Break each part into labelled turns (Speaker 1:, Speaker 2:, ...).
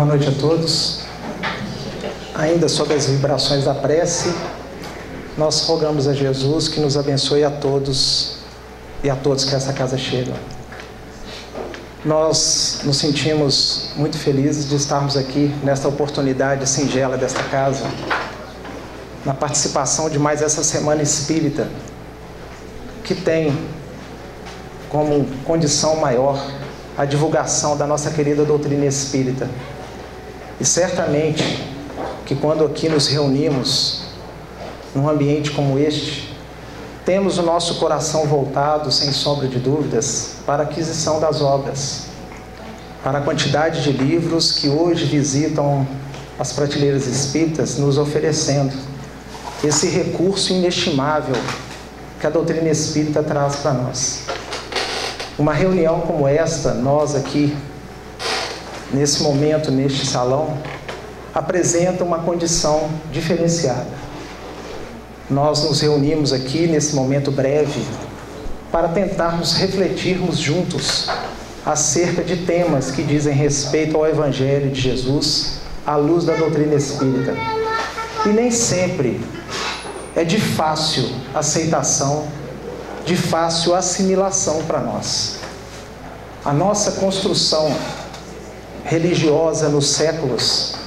Speaker 1: Boa noite a todos. Ainda sob as vibrações da prece, nós rogamos a Jesus que nos abençoe a todos e a todos que essa casa chega. Nós nos sentimos muito felizes de estarmos aqui nesta oportunidade singela desta casa, na participação de mais essa Semana Espírita, que tem como condição maior a divulgação da nossa querida doutrina espírita. E certamente que quando aqui nos reunimos, num ambiente como este, temos o nosso coração voltado, sem sombra de dúvidas, para a aquisição das obras, para a quantidade de livros que hoje visitam as prateleiras espíritas, nos oferecendo esse recurso inestimável que a doutrina espírita traz para nós. Uma reunião como esta, nós aqui, nesse momento, neste salão, apresenta uma condição diferenciada. Nós nos reunimos aqui nesse momento breve para tentarmos refletirmos juntos acerca de temas que dizem respeito ao Evangelho de Jesus à luz da doutrina espírita. E nem sempre é de fácil aceitação de fácil assimilação para nós. A nossa construção religiosa nos séculos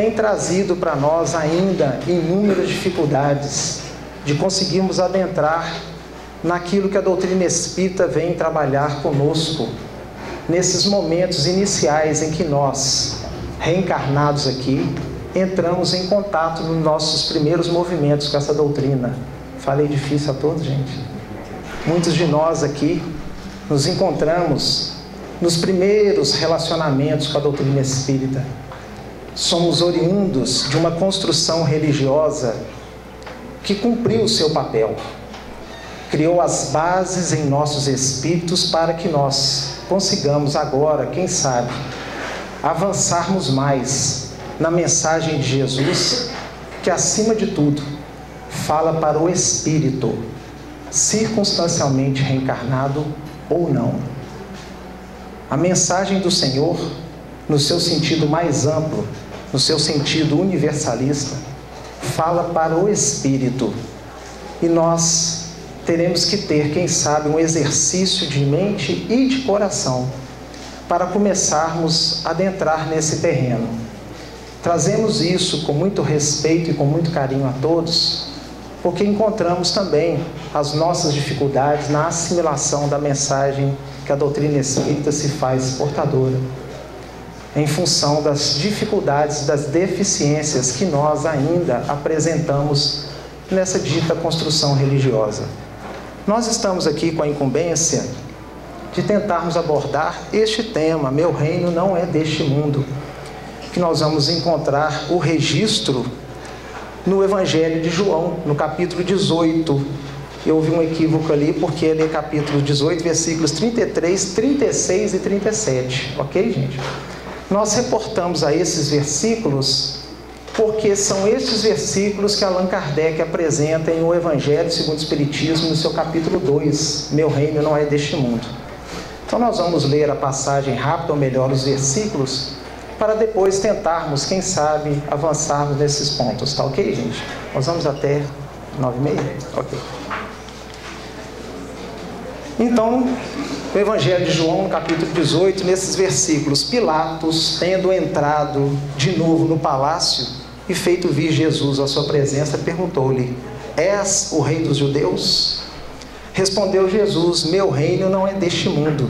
Speaker 1: tem trazido para nós ainda inúmeras dificuldades de conseguirmos adentrar naquilo que a doutrina espírita vem trabalhar conosco nesses momentos iniciais em que nós, reencarnados aqui, entramos em contato nos nossos primeiros movimentos com essa doutrina. Falei difícil a todos, gente. Muitos de nós aqui nos encontramos nos primeiros relacionamentos com a doutrina espírita. Somos oriundos de uma construção religiosa que cumpriu o seu papel. Criou as bases em nossos espíritos para que nós consigamos agora, quem sabe, avançarmos mais na mensagem de Jesus, que acima de tudo fala para o espírito circunstancialmente reencarnado ou não. A mensagem do Senhor, no seu sentido mais amplo, no seu sentido universalista, fala para o espírito. E nós teremos que ter, quem sabe, um exercício de mente e de coração para começarmos a adentrar nesse terreno. Trazemos isso com muito respeito e com muito carinho a todos, porque encontramos também as nossas dificuldades na assimilação da mensagem que a doutrina espírita se faz portadora, em função das dificuldades, das deficiências que nós ainda apresentamos nessa dita construção religiosa. Nós estamos aqui com a incumbência de tentarmos abordar este tema, meu reino não é deste mundo, que nós vamos encontrar o registro no Evangelho de João, no capítulo 18. Eu ouvi um equívoco ali, porque ele é capítulo 18, versículos 33, 36 e 37. Ok, gente? Nós reportamos a esses versículos porque são esses versículos que Allan Kardec apresenta em O Evangelho segundo o Espiritismo, no seu capítulo 2, Meu reino não é deste mundo. Então nós vamos ler a passagem rápida, ou melhor, os versículos, para depois tentarmos, quem sabe, avançarmos nesses pontos. Tá ok, gente? Nós vamos até nove e meia? Ok. Então, o Evangelho de João, no capítulo 18, nesses versículos, Pilatos, tendo entrado de novo no palácio e feito vir Jesus à sua presença, perguntou-lhe: És o rei dos judeus? Respondeu Jesus: Meu reino não é deste mundo.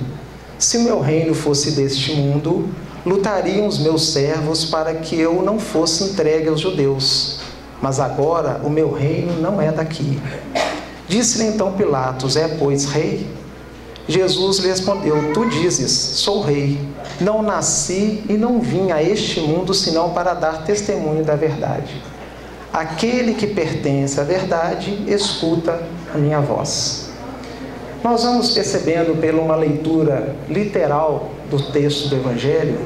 Speaker 1: Se meu reino fosse deste mundo, lutariam os meus servos para que eu não fosse entregue aos judeus. Mas agora o meu reino não é daqui. Disse-lhe então Pilatos: É, pois, rei? Jesus lhe respondeu: Tu dizes, sou rei. Não nasci e não vim a este mundo senão para dar testemunho da verdade. Aquele que pertence à verdade, escuta a minha voz. Nós vamos percebendo, pela uma leitura literal do texto do Evangelho,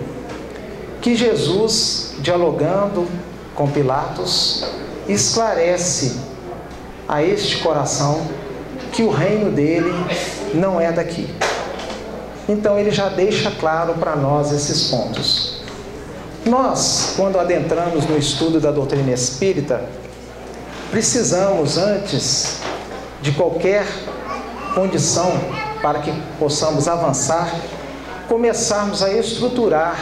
Speaker 1: que Jesus, dialogando com Pilatos, esclarece a este coração que o reino dele não é daqui. Então ele já deixa claro para nós esses pontos. Nós, quando adentramos no estudo da doutrina espírita, precisamos, antes de qualquer condição para que possamos avançar, começarmos a estruturar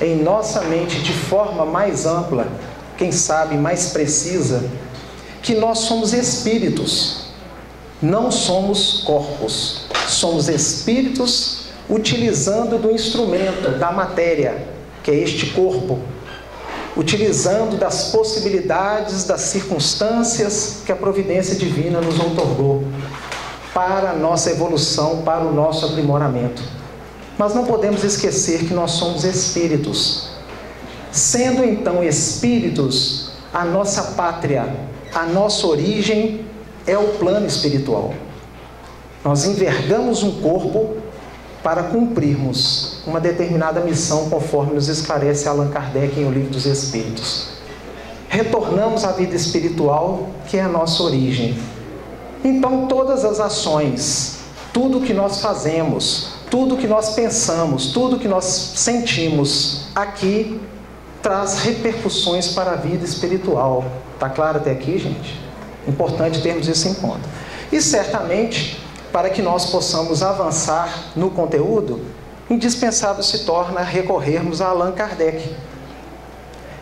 Speaker 1: em nossa mente de forma mais ampla, quem sabe mais precisa, que nós somos espíritos, não somos corpos, somos espíritos utilizando do instrumento, da matéria, que é este corpo, utilizando das possibilidades, das circunstâncias que a providência divina nos otorgou para a nossa evolução, para o nosso aprimoramento. Mas não podemos esquecer que nós somos espíritos. Sendo então espíritos, a nossa pátria, a nossa origem é o plano espiritual. Nós envergamos um corpo para cumprirmos uma determinada missão, conforme nos esclarece Allan Kardec em O Livro dos Espíritos. Retornamos à vida espiritual, que é a nossa origem. Então, todas as ações, tudo que nós fazemos, tudo que nós pensamos, tudo que nós sentimos aqui traz repercussões para a vida espiritual. Tá claro até aqui, gente? Importante termos isso em conta. E certamente para que nós possamos avançar no conteúdo, indispensável se torna recorrermos a Allan Kardec,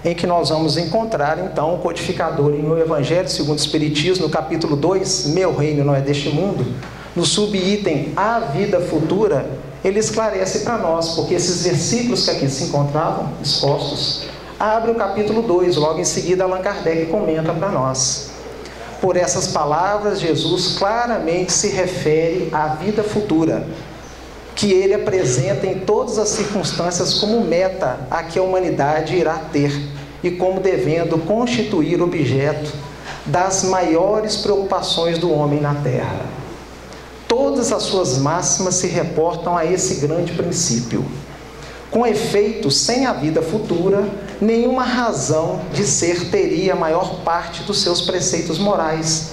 Speaker 1: em que nós vamos encontrar então o codificador em O Evangelho segundo o Espiritismo, no capítulo 2, Meu reino não é deste mundo, no subitem A vida futura, ele esclarece para nós, porque esses versículos que aqui se encontravam expostos, abre o capítulo 2, logo em seguida Allan Kardec comenta para nós. Por essas palavras, Jesus claramente se refere à vida futura, que ele apresenta em todas as circunstâncias como meta a que a humanidade irá ter e como devendo constituir objeto das maiores preocupações do homem na terra. Todas as suas máximas se reportam a esse grande princípio. Com efeito, sem a vida futura, nenhuma razão de ser teria a maior parte dos seus preceitos morais.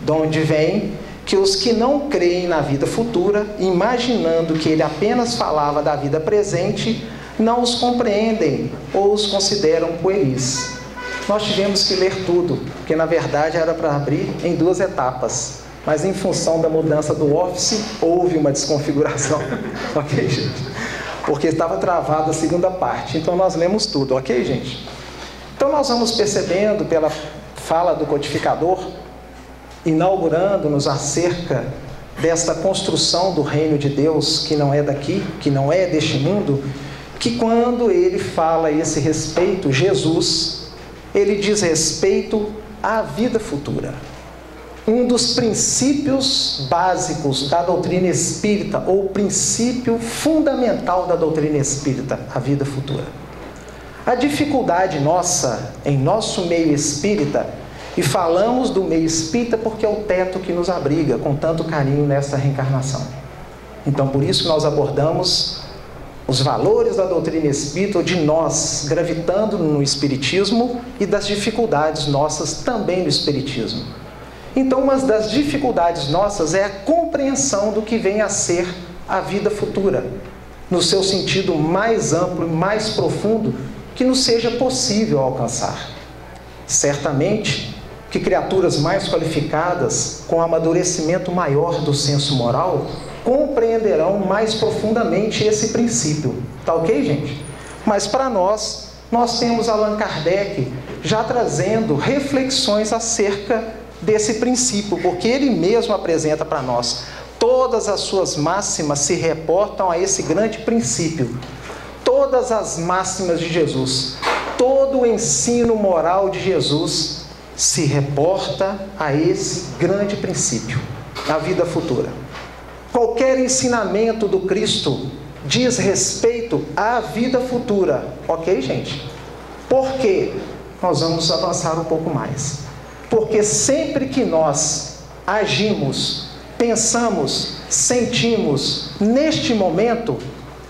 Speaker 1: De onde vem que os que não creem na vida futura, imaginando que ele apenas falava da vida presente, não os compreendem ou os consideram pueris. Nós tivemos que ler tudo, porque na verdade era para abrir em duas etapas. Mas em função da mudança do Office, houve uma desconfiguração. ok, gente? Porque estava travada a segunda parte. Então nós lemos tudo, ok, gente? Então nós vamos percebendo pela fala do codificador, inaugurando-nos acerca desta construção do reino de Deus que não é daqui, que não é deste mundo, que quando ele fala esse respeito, Jesus, ele diz respeito à vida futura um dos princípios básicos da doutrina espírita, ou princípio fundamental da doutrina espírita, a vida futura. A dificuldade nossa, em nosso meio espírita, e falamos do meio espírita porque é o teto que nos abriga com tanto carinho nesta reencarnação. Então, por isso que nós abordamos os valores da doutrina espírita, de nós gravitando no espiritismo e das dificuldades nossas também no espiritismo. Então, uma das dificuldades nossas é a compreensão do que vem a ser a vida futura, no seu sentido mais amplo e mais profundo que nos seja possível alcançar. Certamente que criaturas mais qualificadas, com amadurecimento maior do senso moral, compreenderão mais profundamente esse princípio. Tá ok, gente? Mas para nós, nós temos Allan Kardec já trazendo reflexões acerca desse princípio, porque ele mesmo apresenta para nós. Todas as suas máximas se reportam a esse grande princípio. Todas as máximas de Jesus, todo o ensino moral de Jesus se reporta a esse grande princípio, a vida futura. Qualquer ensinamento do Cristo diz respeito à vida futura, ok, gente? Por quê? Nós vamos avançar um pouco mais. Porque sempre que nós agimos, pensamos, sentimos neste momento,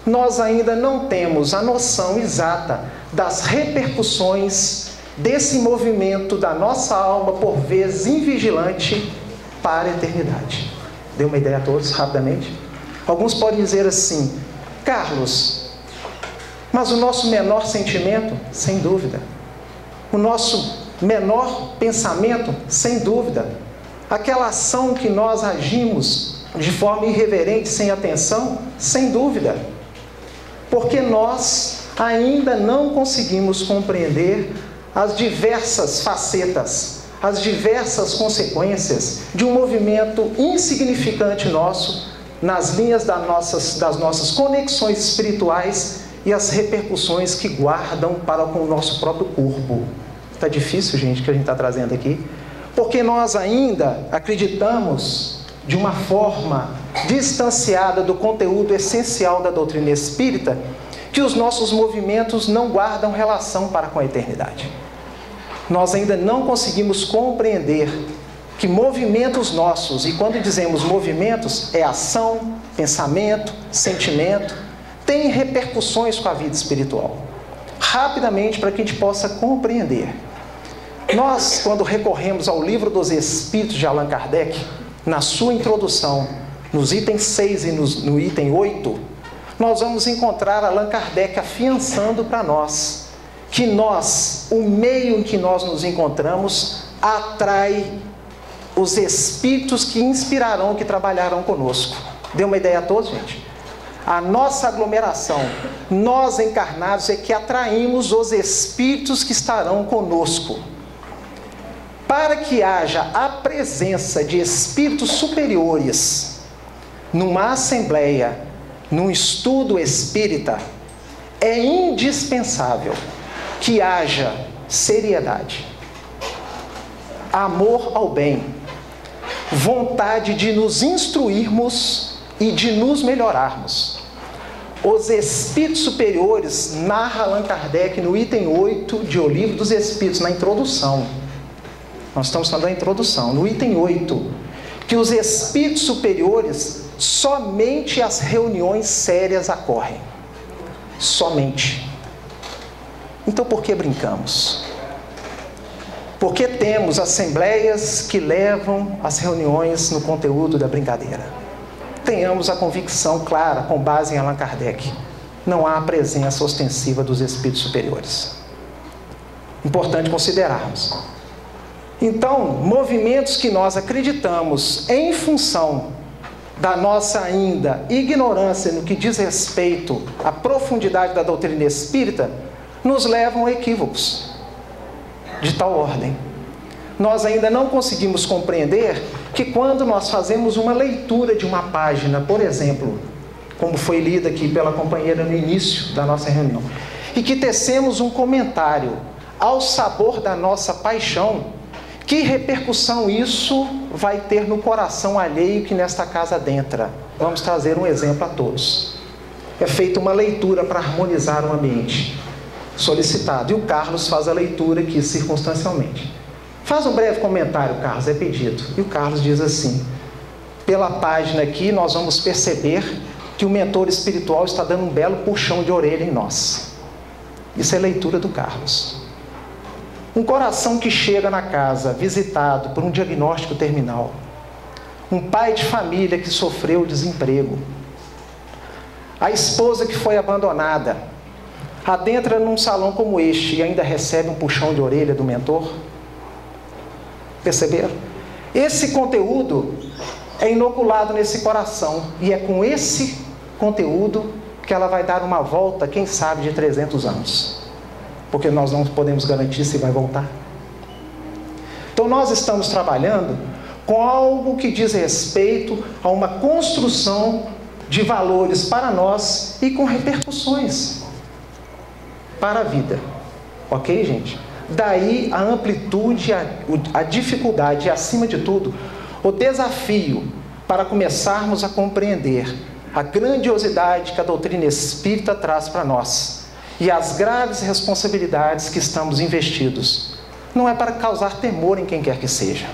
Speaker 1: nós ainda não temos a noção exata das repercussões desse movimento da nossa alma, por vezes invigilante, para a eternidade. Deu uma ideia a todos rapidamente? Alguns podem dizer assim: Carlos, Mas o nosso menor sentimento, sem dúvida. O nosso menor pensamento, sem dúvida. Aquela ação que nós agimos de forma irreverente, sem atenção, sem dúvida. Porque nós ainda não conseguimos compreender as diversas facetas, as diversas consequências de um movimento insignificante nosso nas linhas das nossas, das nossas conexões espirituais e as repercussões que guardam para com o nosso próprio corpo. Está difícil, gente, que a gente está trazendo aqui, porque nós ainda acreditamos de uma forma distanciada do conteúdo essencial da doutrina espírita que os nossos movimentos não guardam relação para com a eternidade. Nós ainda não conseguimos compreender que movimentos nossos, e quando dizemos movimentos, é ação, pensamento, sentimento, tem repercussões com a vida espiritual. Rapidamente, para que a gente possa compreender. Nós, quando recorremos ao livro dos Espíritos de Allan Kardec, na sua introdução, nos itens 6 e no, no item 8, nós vamos encontrar Allan Kardec afiançando para nós que nós, o meio em que nós nos encontramos, atrai os espíritos que inspirarão, que trabalharão conosco. Deu uma ideia a todos, gente? A nossa aglomeração, nós encarnados, é que atraímos os espíritos que estarão conosco. Para que haja a presença de espíritos superiores numa assembleia num estudo espírita, é indispensável que haja seriedade, amor ao bem, vontade de nos instruirmos e de nos melhorarmos. Os Espíritos Superiores, narra Allan Kardec no item 8 de O Livro dos Espíritos, na introdução. Nós estamos falando da introdução, no item 8, que os Espíritos Superiores somente as reuniões sérias ocorrem. Somente. Então por que brincamos? Porque temos assembleias que levam as reuniões no conteúdo da brincadeira. Tenhamos a convicção clara, com base em Allan Kardec: não há presença ostensiva dos espíritos superiores. Importante considerarmos. Então, movimentos que nós acreditamos em função da nossa ainda ignorância no que diz respeito à profundidade da doutrina espírita, nos levam a equívocos de tal ordem. Nós ainda não conseguimos compreender que quando nós fazemos uma leitura de uma página, por exemplo, como foi lida aqui pela companheira no início da nossa reunião, e que tecemos um comentário ao sabor da nossa paixão, que repercussão isso vai ter no coração alheio que nesta casa adentra? Vamos trazer um exemplo a todos. É feita uma leitura para harmonizar o ambiente solicitado. E o Carlos faz a leitura aqui circunstancialmente. Faz um breve comentário, Carlos, é pedido. E o Carlos diz assim: pela página aqui, nós vamos perceber que o mentor espiritual está dando um belo puxão de orelha em nós. Isso é leitura do Carlos. Um coração que chega na casa visitado por um diagnóstico terminal. Um pai de família que sofreu desemprego. A esposa que foi abandonada. Adentra num salão como este e ainda recebe um puxão de orelha do mentor. Perceberam? Esse conteúdo é inoculado nesse coração e é com esse conteúdo que ela vai dar uma volta, quem sabe, de 300 anos porque nós não podemos garantir se vai voltar. Então nós estamos trabalhando com algo que diz respeito a uma construção de valores para nós e com repercussões para a vida. Ok, gente? Daí a amplitude, a, a dificuldade e, acima de tudo, o desafio para começarmos a compreender a grandiosidade que a doutrina espírita traz para nós e as graves responsabilidades que estamos investidos. Não é para causar temor em quem quer que seja,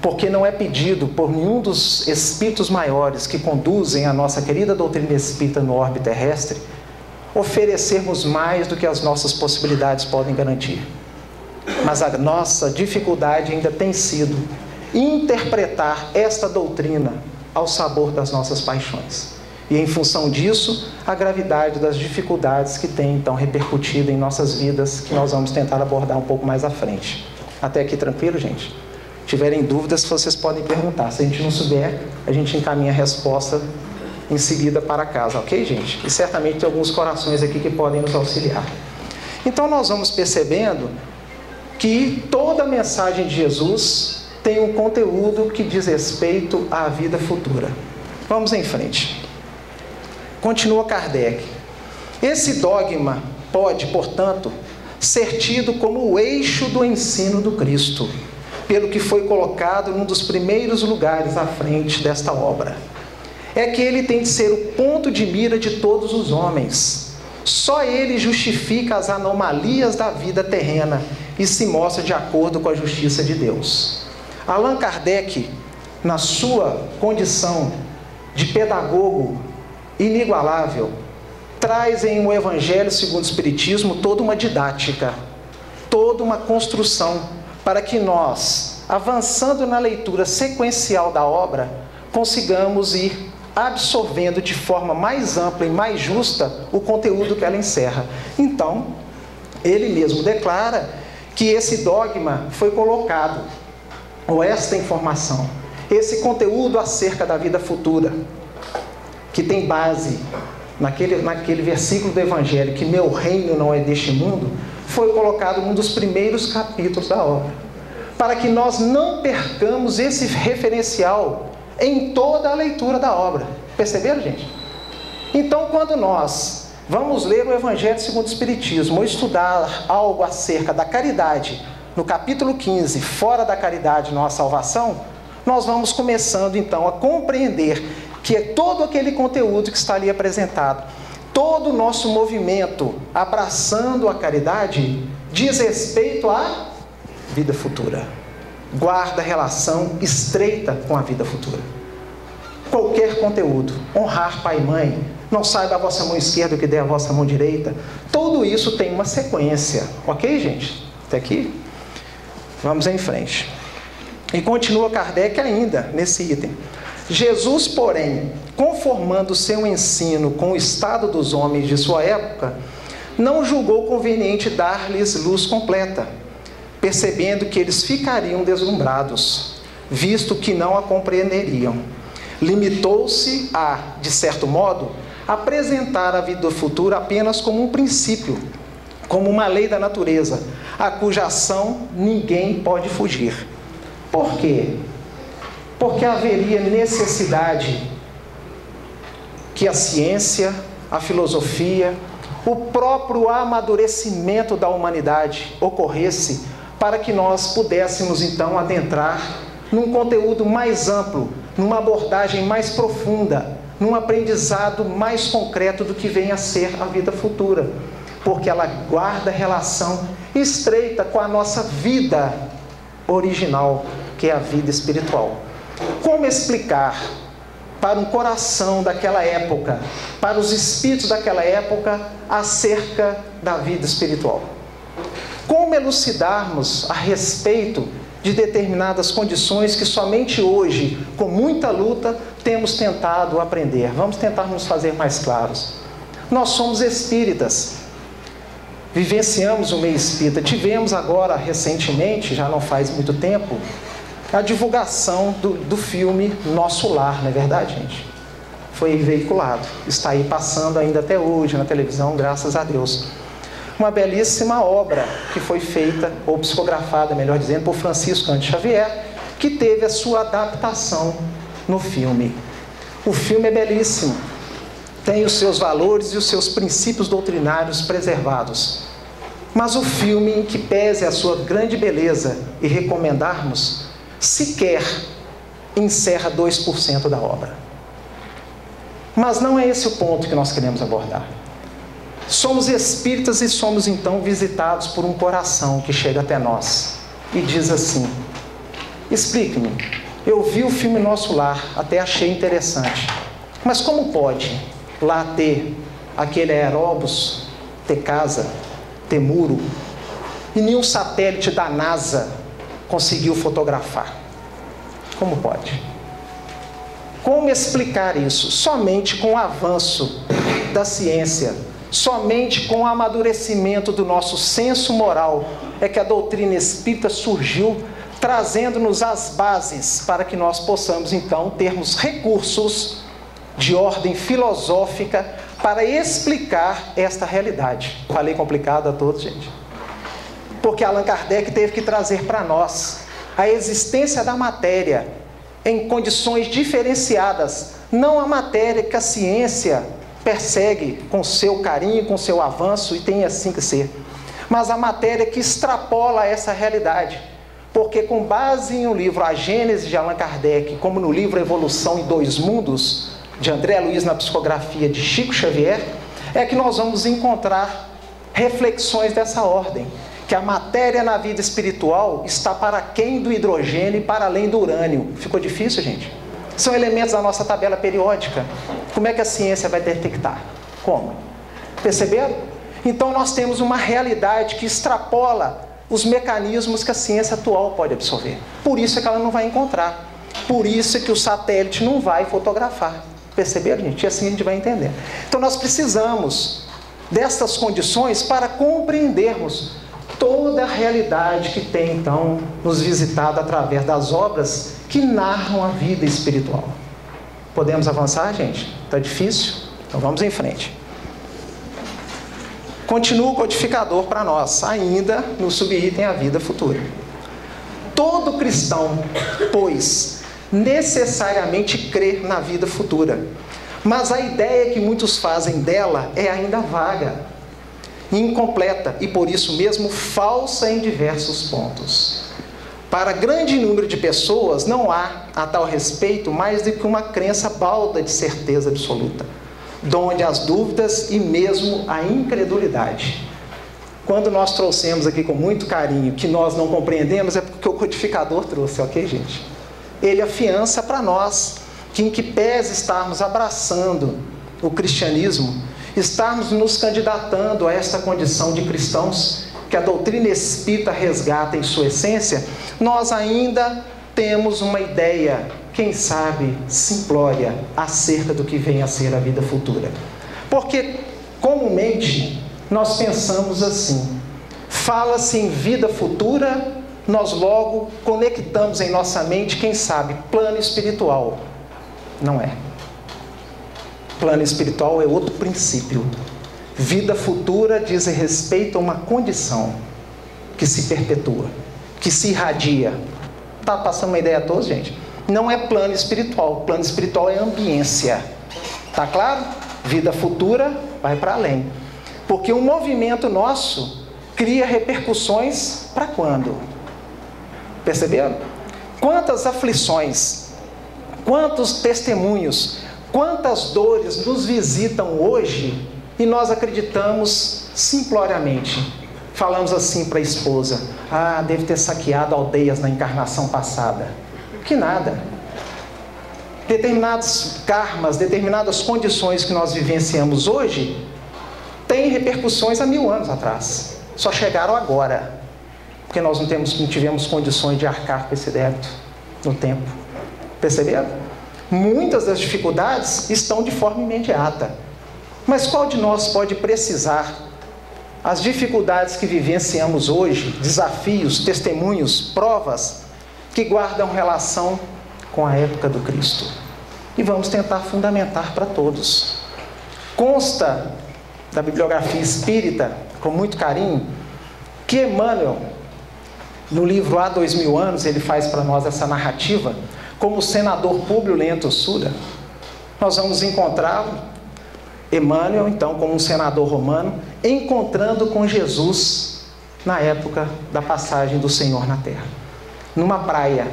Speaker 1: porque não é pedido por nenhum dos espíritos maiores que conduzem a nossa querida doutrina espírita no orbe terrestre oferecermos mais do que as nossas possibilidades podem garantir. Mas a nossa dificuldade ainda tem sido interpretar esta doutrina ao sabor das nossas paixões. E em função disso, a gravidade das dificuldades que tem então repercutido em nossas vidas, que nós vamos tentar abordar um pouco mais à frente. Até aqui tranquilo, gente? Tiverem dúvidas, vocês podem perguntar. Se a gente não souber, a gente encaminha a resposta em seguida para casa, ok, gente? E certamente tem alguns corações aqui que podem nos auxiliar. Então nós vamos percebendo que toda a mensagem de Jesus tem um conteúdo que diz respeito à vida futura. Vamos em frente. Continua Kardec. Esse dogma pode, portanto, ser tido como o eixo do ensino do Cristo, pelo que foi colocado num dos primeiros lugares à frente desta obra. É que ele tem de ser o ponto de mira de todos os homens. Só ele justifica as anomalias da vida terrena e se mostra de acordo com a justiça de Deus. Allan Kardec, na sua condição de pedagogo inigualável, traz em o Evangelho segundo o Espiritismo toda uma didática, toda uma construção para que nós, avançando na leitura sequencial da obra, consigamos ir absorvendo de forma mais ampla e mais justa o conteúdo que ela encerra. Então, ele mesmo declara que esse dogma foi colocado, ou esta informação, esse conteúdo acerca da vida futura, que tem base naquele, naquele versículo do Evangelho, que meu reino não é deste mundo, foi colocado num dos primeiros capítulos da obra. Para que nós não percamos esse referencial em toda a leitura da obra. Perceberam, gente? Então, quando nós vamos ler o Evangelho segundo o Espiritismo ou estudar algo acerca da caridade, no capítulo 15, fora da caridade, nossa salvação, nós vamos começando então a compreender que é todo aquele conteúdo que está ali apresentado, todo o nosso movimento abraçando a caridade, diz respeito à vida futura. Guarda relação estreita com a vida futura. Qualquer conteúdo, honrar pai e mãe, não saiba a vossa mão esquerda o que der a vossa mão direita, tudo isso tem uma sequência, ok, gente? Até aqui? Vamos em frente. E continua Kardec ainda nesse item. Jesus, porém, conformando seu ensino com o estado dos homens de sua época, não julgou conveniente dar-lhes luz completa, percebendo que eles ficariam deslumbrados, visto que não a compreenderiam. Limitou-se a, de certo modo, apresentar a vida futura apenas como um princípio, como uma lei da natureza, a cuja ação ninguém pode fugir. Por quê? Porque haveria necessidade que a ciência, a filosofia, o próprio amadurecimento da humanidade ocorresse para que nós pudéssemos então adentrar num conteúdo mais amplo, numa abordagem mais profunda, num aprendizado mais concreto do que vem a ser a vida futura, porque ela guarda relação estreita com a nossa vida original, que é a vida espiritual. Como explicar para um coração daquela época, para os espíritos daquela época, acerca da vida espiritual? Como elucidarmos a respeito de determinadas condições que somente hoje, com muita luta, temos tentado aprender? Vamos tentar nos fazer mais claros. Nós somos espíritas, vivenciamos o meio espírita. Tivemos agora, recentemente, já não faz muito tempo, a divulgação do, do filme Nosso Lar, não é verdade, gente? Foi veiculado, está aí passando ainda até hoje na televisão, graças a Deus. Uma belíssima obra que foi feita, ou psicografada, melhor dizendo, por Francisco Antes Xavier, que teve a sua adaptação no filme. O filme é belíssimo, tem os seus valores e os seus princípios doutrinários preservados. Mas o filme, em que pese a sua grande beleza e recomendarmos, sequer encerra 2% da obra. Mas não é esse o ponto que nós queremos abordar. Somos espíritas e somos então visitados por um coração que chega até nós e diz assim: Explique-me, eu vi o filme Nosso Lar, até achei interessante, mas como pode lá ter aquele aeróbus, ter casa, ter muro, e nenhum satélite da NASA conseguiu fotografar. Como pode? Como explicar isso? Somente com o avanço da ciência, somente com o amadurecimento do nosso senso moral é que a doutrina espírita surgiu, trazendo-nos as bases para que nós possamos então termos recursos de ordem filosófica para explicar esta realidade. Falei complicado a todos, gente. Porque Allan Kardec teve que trazer para nós a existência da matéria em condições diferenciadas, não a matéria que a ciência persegue com seu carinho, com seu avanço e tem assim que ser, mas a matéria que extrapola essa realidade. Porque, com base em um livro A Gênese de Allan Kardec, como no livro Evolução em Dois Mundos, de André Luiz na psicografia de Chico Xavier, é que nós vamos encontrar reflexões dessa ordem. Que a matéria na vida espiritual está para quem do hidrogênio e para além do urânio. Ficou difícil, gente? São elementos da nossa tabela periódica. Como é que a ciência vai detectar? Como? Perceberam? Então nós temos uma realidade que extrapola os mecanismos que a ciência atual pode absorver. Por isso é que ela não vai encontrar. Por isso é que o satélite não vai fotografar. Perceberam, gente? E assim a gente vai entender. Então nós precisamos destas condições para compreendermos toda a realidade que tem então nos visitado através das obras que narram a vida espiritual. Podemos avançar, gente? Está difícil? Então vamos em frente. Continua o codificador para nós, ainda no subitem a vida futura. Todo cristão, pois, necessariamente crer na vida futura. Mas a ideia que muitos fazem dela é ainda vaga, incompleta e por isso mesmo falsa em diversos pontos. Para grande número de pessoas, não há a tal respeito mais do que uma crença balda de certeza absoluta, donde as dúvidas e mesmo a incredulidade. Quando nós trouxemos aqui com muito carinho que nós não compreendemos, é porque o codificador trouxe, ok, gente? ele afiança para nós que, em que pese estarmos abraçando o cristianismo, estarmos nos candidatando a esta condição de cristãos que a doutrina espírita resgata em sua essência, nós ainda temos uma ideia, quem sabe simplória, acerca do que vem a ser a vida futura. Porque, comumente, nós pensamos assim: fala-se em vida futura nós logo conectamos em nossa mente, quem sabe, plano espiritual. Não é. Plano espiritual é outro princípio. Vida futura diz respeito a uma condição que se perpetua, que se irradia. Tá passando uma ideia a todos, gente? Não é plano espiritual. Plano espiritual é ambiência. Tá claro? Vida futura vai para além. Porque um movimento nosso cria repercussões para quando? Perceberam? Quantas aflições, quantos testemunhos, quantas dores nos visitam hoje e nós acreditamos simploriamente. Falamos assim para a esposa: Ah, deve ter saqueado aldeias na encarnação passada. Que nada. Determinados karmas, determinadas condições que nós vivenciamos hoje têm repercussões há mil anos atrás. Só chegaram agora porque nós não, temos, não tivemos condições de arcar com esse débito no tempo. Perceberam? Muitas das dificuldades estão de forma imediata. Mas qual de nós pode precisar as dificuldades que vivenciamos hoje, desafios, testemunhos, provas que guardam relação com a época do Cristo? E vamos tentar fundamentar para todos. Consta da bibliografia espírita, com muito carinho, que Emmanuel no livro Há Dois Mil Anos, ele faz para nós essa narrativa, como o senador Públio Lento Sura. Nós vamos encontrar Emmanuel, então, como um senador romano, encontrando com Jesus na época da passagem do Senhor na terra, numa praia.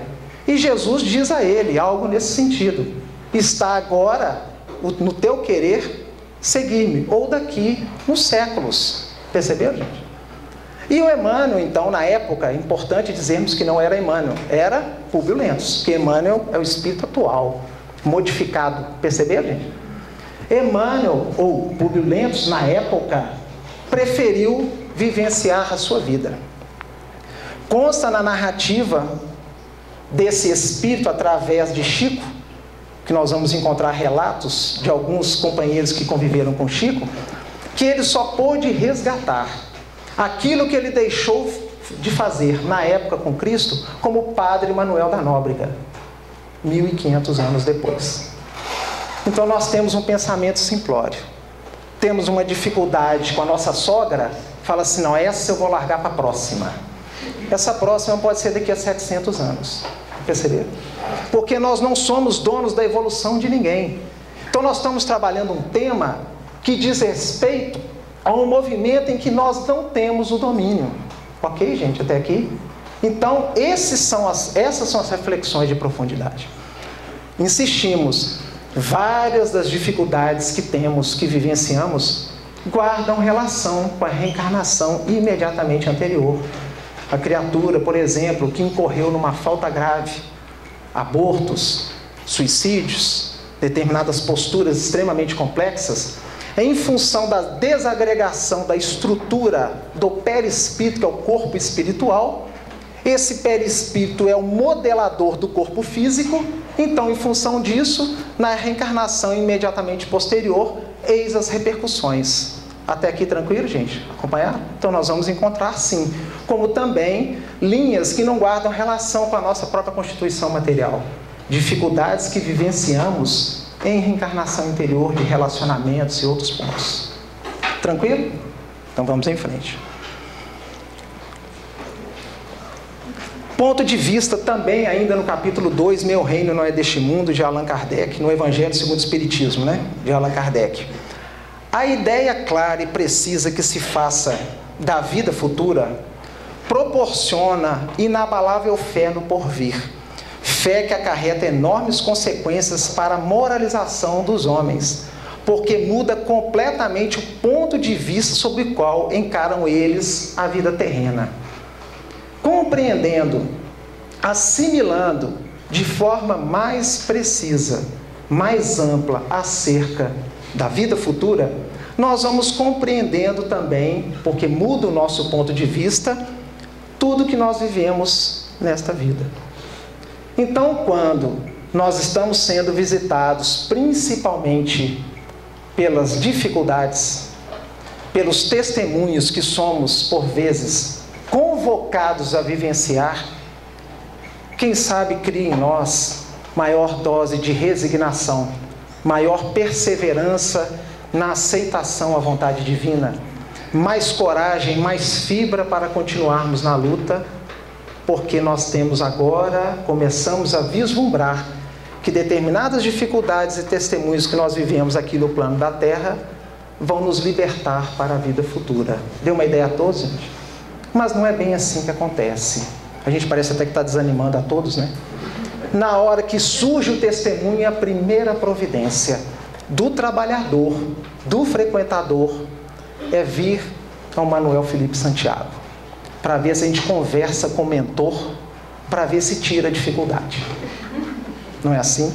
Speaker 1: E Jesus diz a ele algo nesse sentido: está agora no teu querer seguir-me, ou daqui nos séculos. Perceberam, gente? E o Emmanuel, então, na época, é importante dizermos que não era Emmanuel, era Públio Lentos, que Emmanuel é o espírito atual, modificado. Perceberam, gente? Emmanuel, ou Públio Lentos, na época, preferiu vivenciar a sua vida. Consta na narrativa desse espírito através de Chico, que nós vamos encontrar relatos de alguns companheiros que conviveram com Chico, que ele só pôde resgatar aquilo que ele deixou de fazer na época com Cristo como padre Manuel da Nóbrega, 1500 anos depois. Então nós temos um pensamento simplório. Temos uma dificuldade com a nossa sogra, fala assim: não, essa eu vou largar para a próxima. Essa próxima pode ser daqui a 700 anos. Perceberam? Porque nós não somos donos da evolução de ninguém. Então nós estamos trabalhando um tema que diz respeito a um movimento em que nós não temos o domínio. Ok, gente, até aqui? Então, são as, essas são as reflexões de profundidade. Insistimos, várias das dificuldades que temos, que vivenciamos, guardam relação com a reencarnação imediatamente anterior. A criatura, por exemplo, que incorreu numa falta grave, abortos, suicídios, determinadas posturas extremamente complexas, em função da desagregação da estrutura do perispírito, que é o corpo espiritual, esse perispírito é o modelador do corpo físico, então, em função disso, na reencarnação imediatamente posterior, eis as repercussões. Até aqui tranquilo, gente? Acompanhar? Então, nós vamos encontrar sim, como também linhas que não guardam relação com a nossa própria constituição material, dificuldades que vivenciamos em reencarnação interior de relacionamentos e outros pontos. Tranquilo? Então vamos em frente. Ponto de vista também, ainda no capítulo 2, Meu Reino Não É Deste Mundo, de Allan Kardec, no Evangelho segundo o Espiritismo, né? De Allan Kardec. A ideia clara e precisa que se faça da vida futura proporciona inabalável fé no porvir Fé que acarreta enormes consequências para a moralização dos homens, porque muda completamente o ponto de vista sobre o qual encaram eles a vida terrena. Compreendendo, assimilando de forma mais precisa, mais ampla acerca da vida futura, nós vamos compreendendo também, porque muda o nosso ponto de vista, tudo que nós vivemos nesta vida. Então, quando nós estamos sendo visitados principalmente pelas dificuldades, pelos testemunhos que somos, por vezes, convocados a vivenciar, quem sabe cria em nós maior dose de resignação, maior perseverança na aceitação à vontade divina, mais coragem, mais fibra para continuarmos na luta porque nós temos agora, começamos a vislumbrar que determinadas dificuldades e testemunhos que nós vivemos aqui no plano da Terra vão nos libertar para a vida futura. Deu uma ideia a todos, gente? Mas não é bem assim que acontece. A gente parece até que está desanimando a todos, né? Na hora que surge o testemunho, a primeira providência do trabalhador, do frequentador, é vir ao Manuel Felipe Santiago para ver se a gente conversa com o mentor, para ver se tira a dificuldade. Não é assim?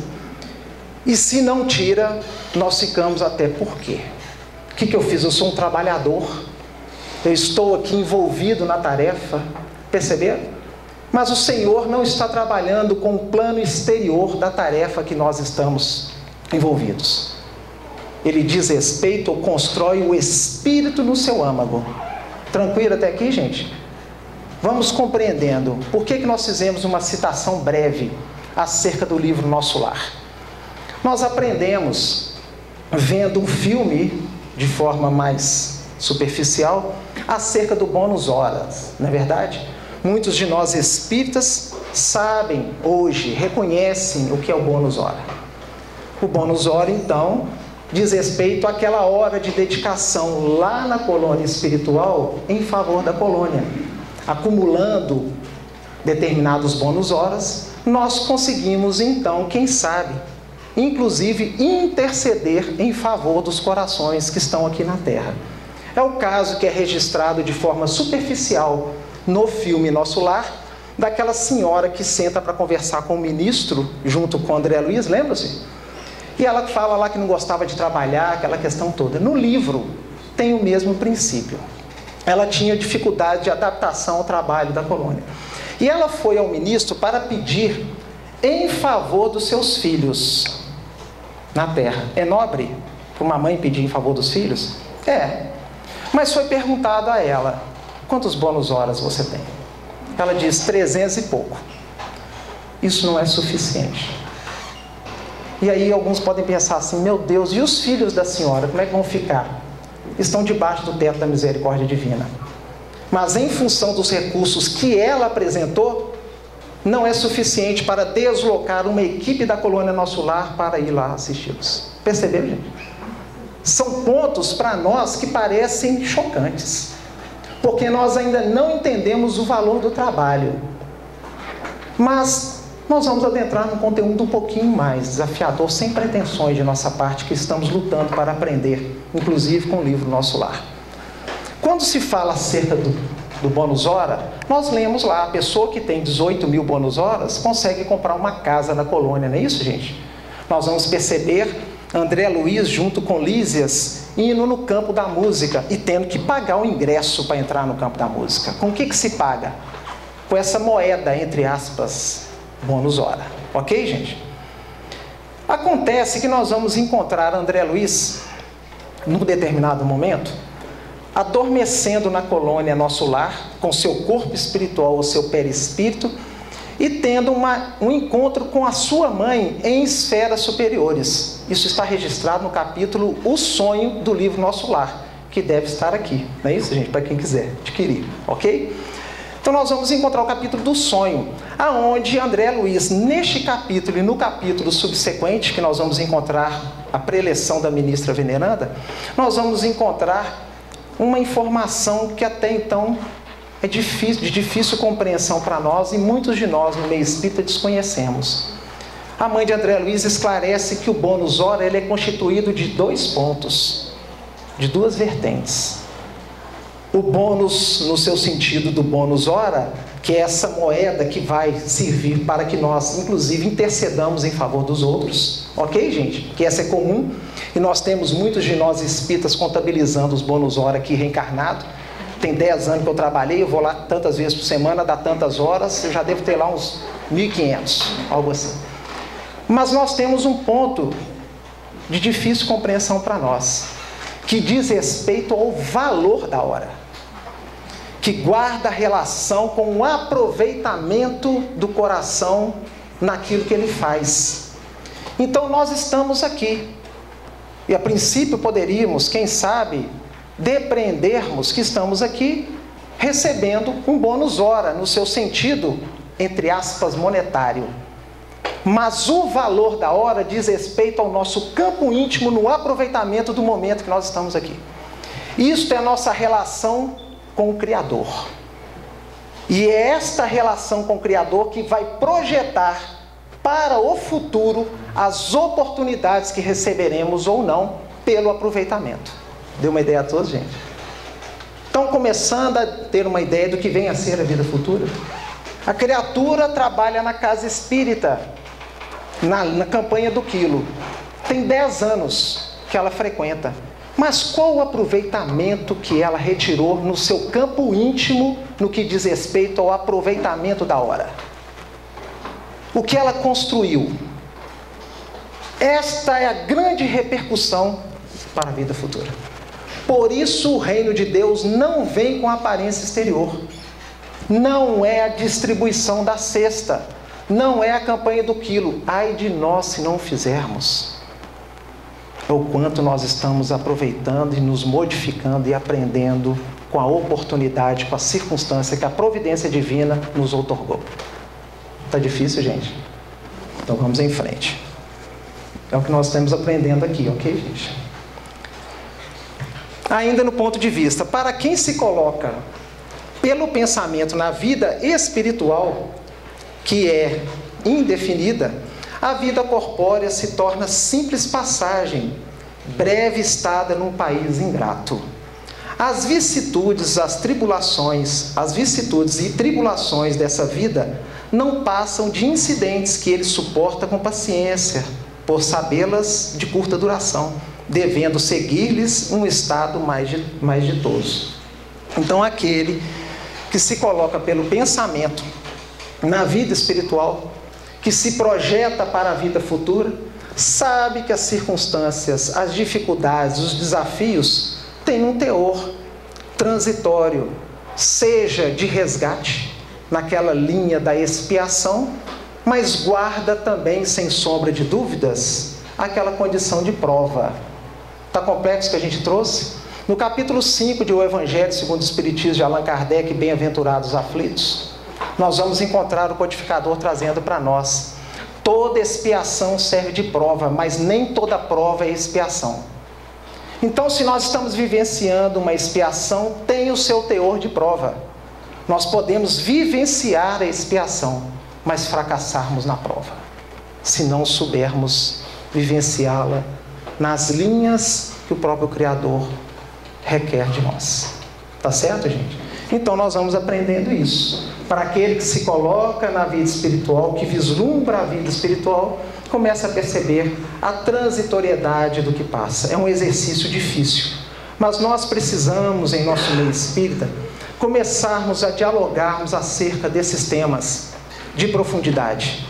Speaker 1: E se não tira, nós ficamos até por quê? O que, que eu fiz? Eu sou um trabalhador, eu estou aqui envolvido na tarefa, perceberam? Mas o Senhor não está trabalhando com o plano exterior da tarefa que nós estamos envolvidos. Ele diz respeito ou constrói o espírito no seu âmago. Tranquilo até aqui, gente? Vamos compreendendo por que, que nós fizemos uma citação breve acerca do livro Nosso Lar. Nós aprendemos vendo um filme de forma mais superficial acerca do bônus horas, não é verdade? Muitos de nós espíritas sabem hoje, reconhecem o que é o bônus hora. O bônus hora, então, diz respeito àquela hora de dedicação lá na colônia espiritual em favor da colônia acumulando determinados bônus horas, nós conseguimos então, quem sabe, inclusive interceder em favor dos corações que estão aqui na Terra. É o caso que é registrado de forma superficial no filme Nosso Lar, daquela senhora que senta para conversar com o ministro, junto com André Luiz, lembra-se? E ela fala lá que não gostava de trabalhar, aquela questão toda. No livro tem o mesmo princípio ela tinha dificuldade de adaptação ao trabalho da colônia. E ela foi ao ministro para pedir em favor dos seus filhos. na terra. É nobre para uma mãe pedir em favor dos filhos? É. Mas foi perguntado a ela: quantos bônus horas você tem? Ela diz: 300 e pouco. Isso não é suficiente. E aí alguns podem pensar assim: meu Deus, e os filhos da senhora, como é que vão ficar? Estão debaixo do teto da misericórdia divina. Mas em função dos recursos que ela apresentou, não é suficiente para deslocar uma equipe da colônia Nosso Lar para ir lá assisti-los. Percebeu, gente? São pontos para nós que parecem chocantes, porque nós ainda não entendemos o valor do trabalho. Mas nós vamos adentrar num conteúdo um pouquinho mais desafiador, sem pretensões de nossa parte, que estamos lutando para aprender, inclusive com o livro Nosso Lar. Quando se fala acerca do, do bônus hora, nós lemos lá, a pessoa que tem 18 mil bônus horas consegue comprar uma casa na colônia, não é isso, gente? Nós vamos perceber André Luiz junto com Lísias indo no campo da música e tendo que pagar o ingresso para entrar no campo da música. Com o que, que se paga? Com essa moeda, entre aspas, bônus hora. Ok, gente? Acontece que nós vamos encontrar André Luiz, num determinado momento, adormecendo na colônia Nosso Lar, com seu corpo espiritual ou seu perispírito, e tendo uma, um encontro com a sua mãe em esferas superiores. Isso está registrado no capítulo O Sonho do livro Nosso Lar, que deve estar aqui. Não é isso, gente? Para quem quiser adquirir, ok? Então nós vamos encontrar o capítulo do sonho, aonde André Luiz, neste capítulo e no capítulo subsequente, que nós vamos encontrar a preleção da ministra veneranda, nós vamos encontrar uma informação que até então é difícil, de difícil compreensão para nós e muitos de nós no meio espírita desconhecemos. A mãe de André Luiz esclarece que o bônus hora ele é constituído de dois pontos, de duas vertentes. O bônus, no seu sentido do bônus hora, que é essa moeda que vai servir para que nós, inclusive, intercedamos em favor dos outros. Ok, gente? Que essa é comum. E nós temos muitos de nós espíritas contabilizando os bônus hora aqui reencarnado. Tem 10 anos que eu trabalhei, eu vou lá tantas vezes por semana, dá tantas horas, eu já devo ter lá uns 1.500, algo assim. Mas nós temos um ponto de difícil compreensão para nós, que diz respeito ao valor da hora que guarda relação com o aproveitamento do coração naquilo que ele faz. Então nós estamos aqui. E a princípio poderíamos, quem sabe, depreendermos que estamos aqui recebendo um bônus hora, no seu sentido, entre aspas, monetário. Mas o valor da hora diz respeito ao nosso campo íntimo no aproveitamento do momento que nós estamos aqui. Isto é a nossa relação com o Criador. E é esta relação com o Criador que vai projetar para o futuro as oportunidades que receberemos ou não pelo aproveitamento. Deu uma ideia a todos, gente? Estão começando a ter uma ideia do que vem a ser a vida futura? A criatura trabalha na casa espírita, na, na campanha do quilo. Tem 10 anos que ela frequenta. Mas qual o aproveitamento que ela retirou no seu campo íntimo no que diz respeito ao aproveitamento da hora? O que ela construiu? Esta é a grande repercussão para a vida futura. Por isso o reino de Deus não vem com aparência exterior. Não é a distribuição da cesta. Não é a campanha do quilo. Ai de nós se não fizermos é o quanto nós estamos aproveitando e nos modificando e aprendendo com a oportunidade, com a circunstância que a providência divina nos otorgou. Está difícil, gente? Então vamos em frente. É o que nós estamos aprendendo aqui, ok, gente? Ainda no ponto de vista, para quem se coloca pelo pensamento na vida espiritual, que é indefinida, a vida corpórea se torna simples passagem, breve estada num país ingrato. As vicissitudes, as tribulações, as vicissitudes e tribulações dessa vida não passam de incidentes que ele suporta com paciência, por sabê-las de curta duração, devendo seguir-lhes um estado mais, mais ditoso. Então, aquele que se coloca pelo pensamento na vida espiritual que se projeta para a vida futura, sabe que as circunstâncias, as dificuldades, os desafios têm um teor transitório, seja de resgate, naquela linha da expiação, mas guarda também, sem sombra de dúvidas, aquela condição de prova. Está complexo que a gente trouxe? No capítulo 5 de O Evangelho segundo o Espiritismo de Allan Kardec, Bem-aventurados aflitos, nós vamos encontrar o codificador trazendo para nós. Toda expiação serve de prova, mas nem toda prova é expiação. Então, se nós estamos vivenciando uma expiação, tem o seu teor de prova. Nós podemos vivenciar a expiação, mas fracassarmos na prova, se não soubermos vivenciá-la nas linhas que o próprio Criador requer de nós. Tá certo, gente? Então nós vamos aprendendo isso. Para aquele que se coloca na vida espiritual, que vislumbra a vida espiritual, começa a perceber a transitoriedade do que passa. É um exercício difícil. Mas nós precisamos, em nosso meio espírita, começarmos a dialogarmos acerca desses temas de profundidade,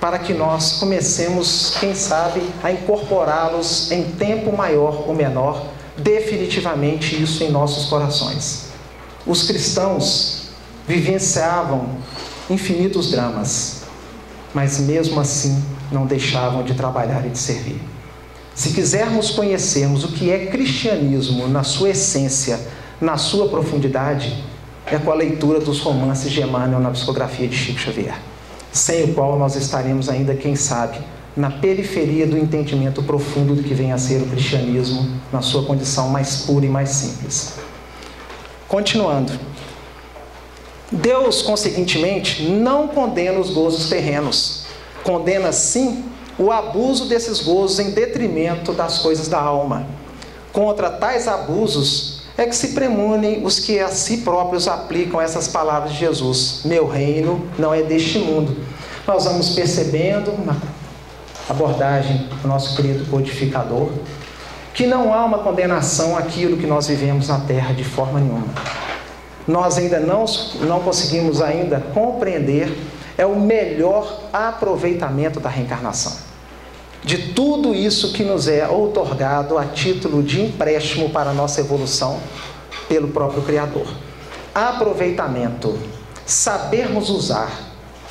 Speaker 1: para que nós comecemos, quem sabe, a incorporá-los em tempo maior ou menor, definitivamente isso em nossos corações. Os cristãos vivenciavam infinitos dramas, mas mesmo assim não deixavam de trabalhar e de servir. Se quisermos conhecermos o que é cristianismo na sua essência, na sua profundidade, é com a leitura dos romances de Emmanuel na psicografia de Chico Xavier, sem o qual nós estaremos ainda, quem sabe, na periferia do entendimento profundo do que vem a ser o cristianismo na sua condição mais pura e mais simples. Continuando. Deus, conseguintemente, não condena os gozos terrenos, condena sim o abuso desses gozos em detrimento das coisas da alma. Contra tais abusos, é que se premunem os que a si próprios aplicam essas palavras de Jesus: Meu reino não é deste mundo. Nós vamos percebendo na abordagem do nosso querido codificador que não há uma condenação àquilo que nós vivemos na terra de forma nenhuma. Nós ainda não, não conseguimos ainda compreender é o melhor aproveitamento da reencarnação de tudo isso que nos é outorgado a título de empréstimo para a nossa evolução pelo próprio Criador. Aproveitamento, sabermos usar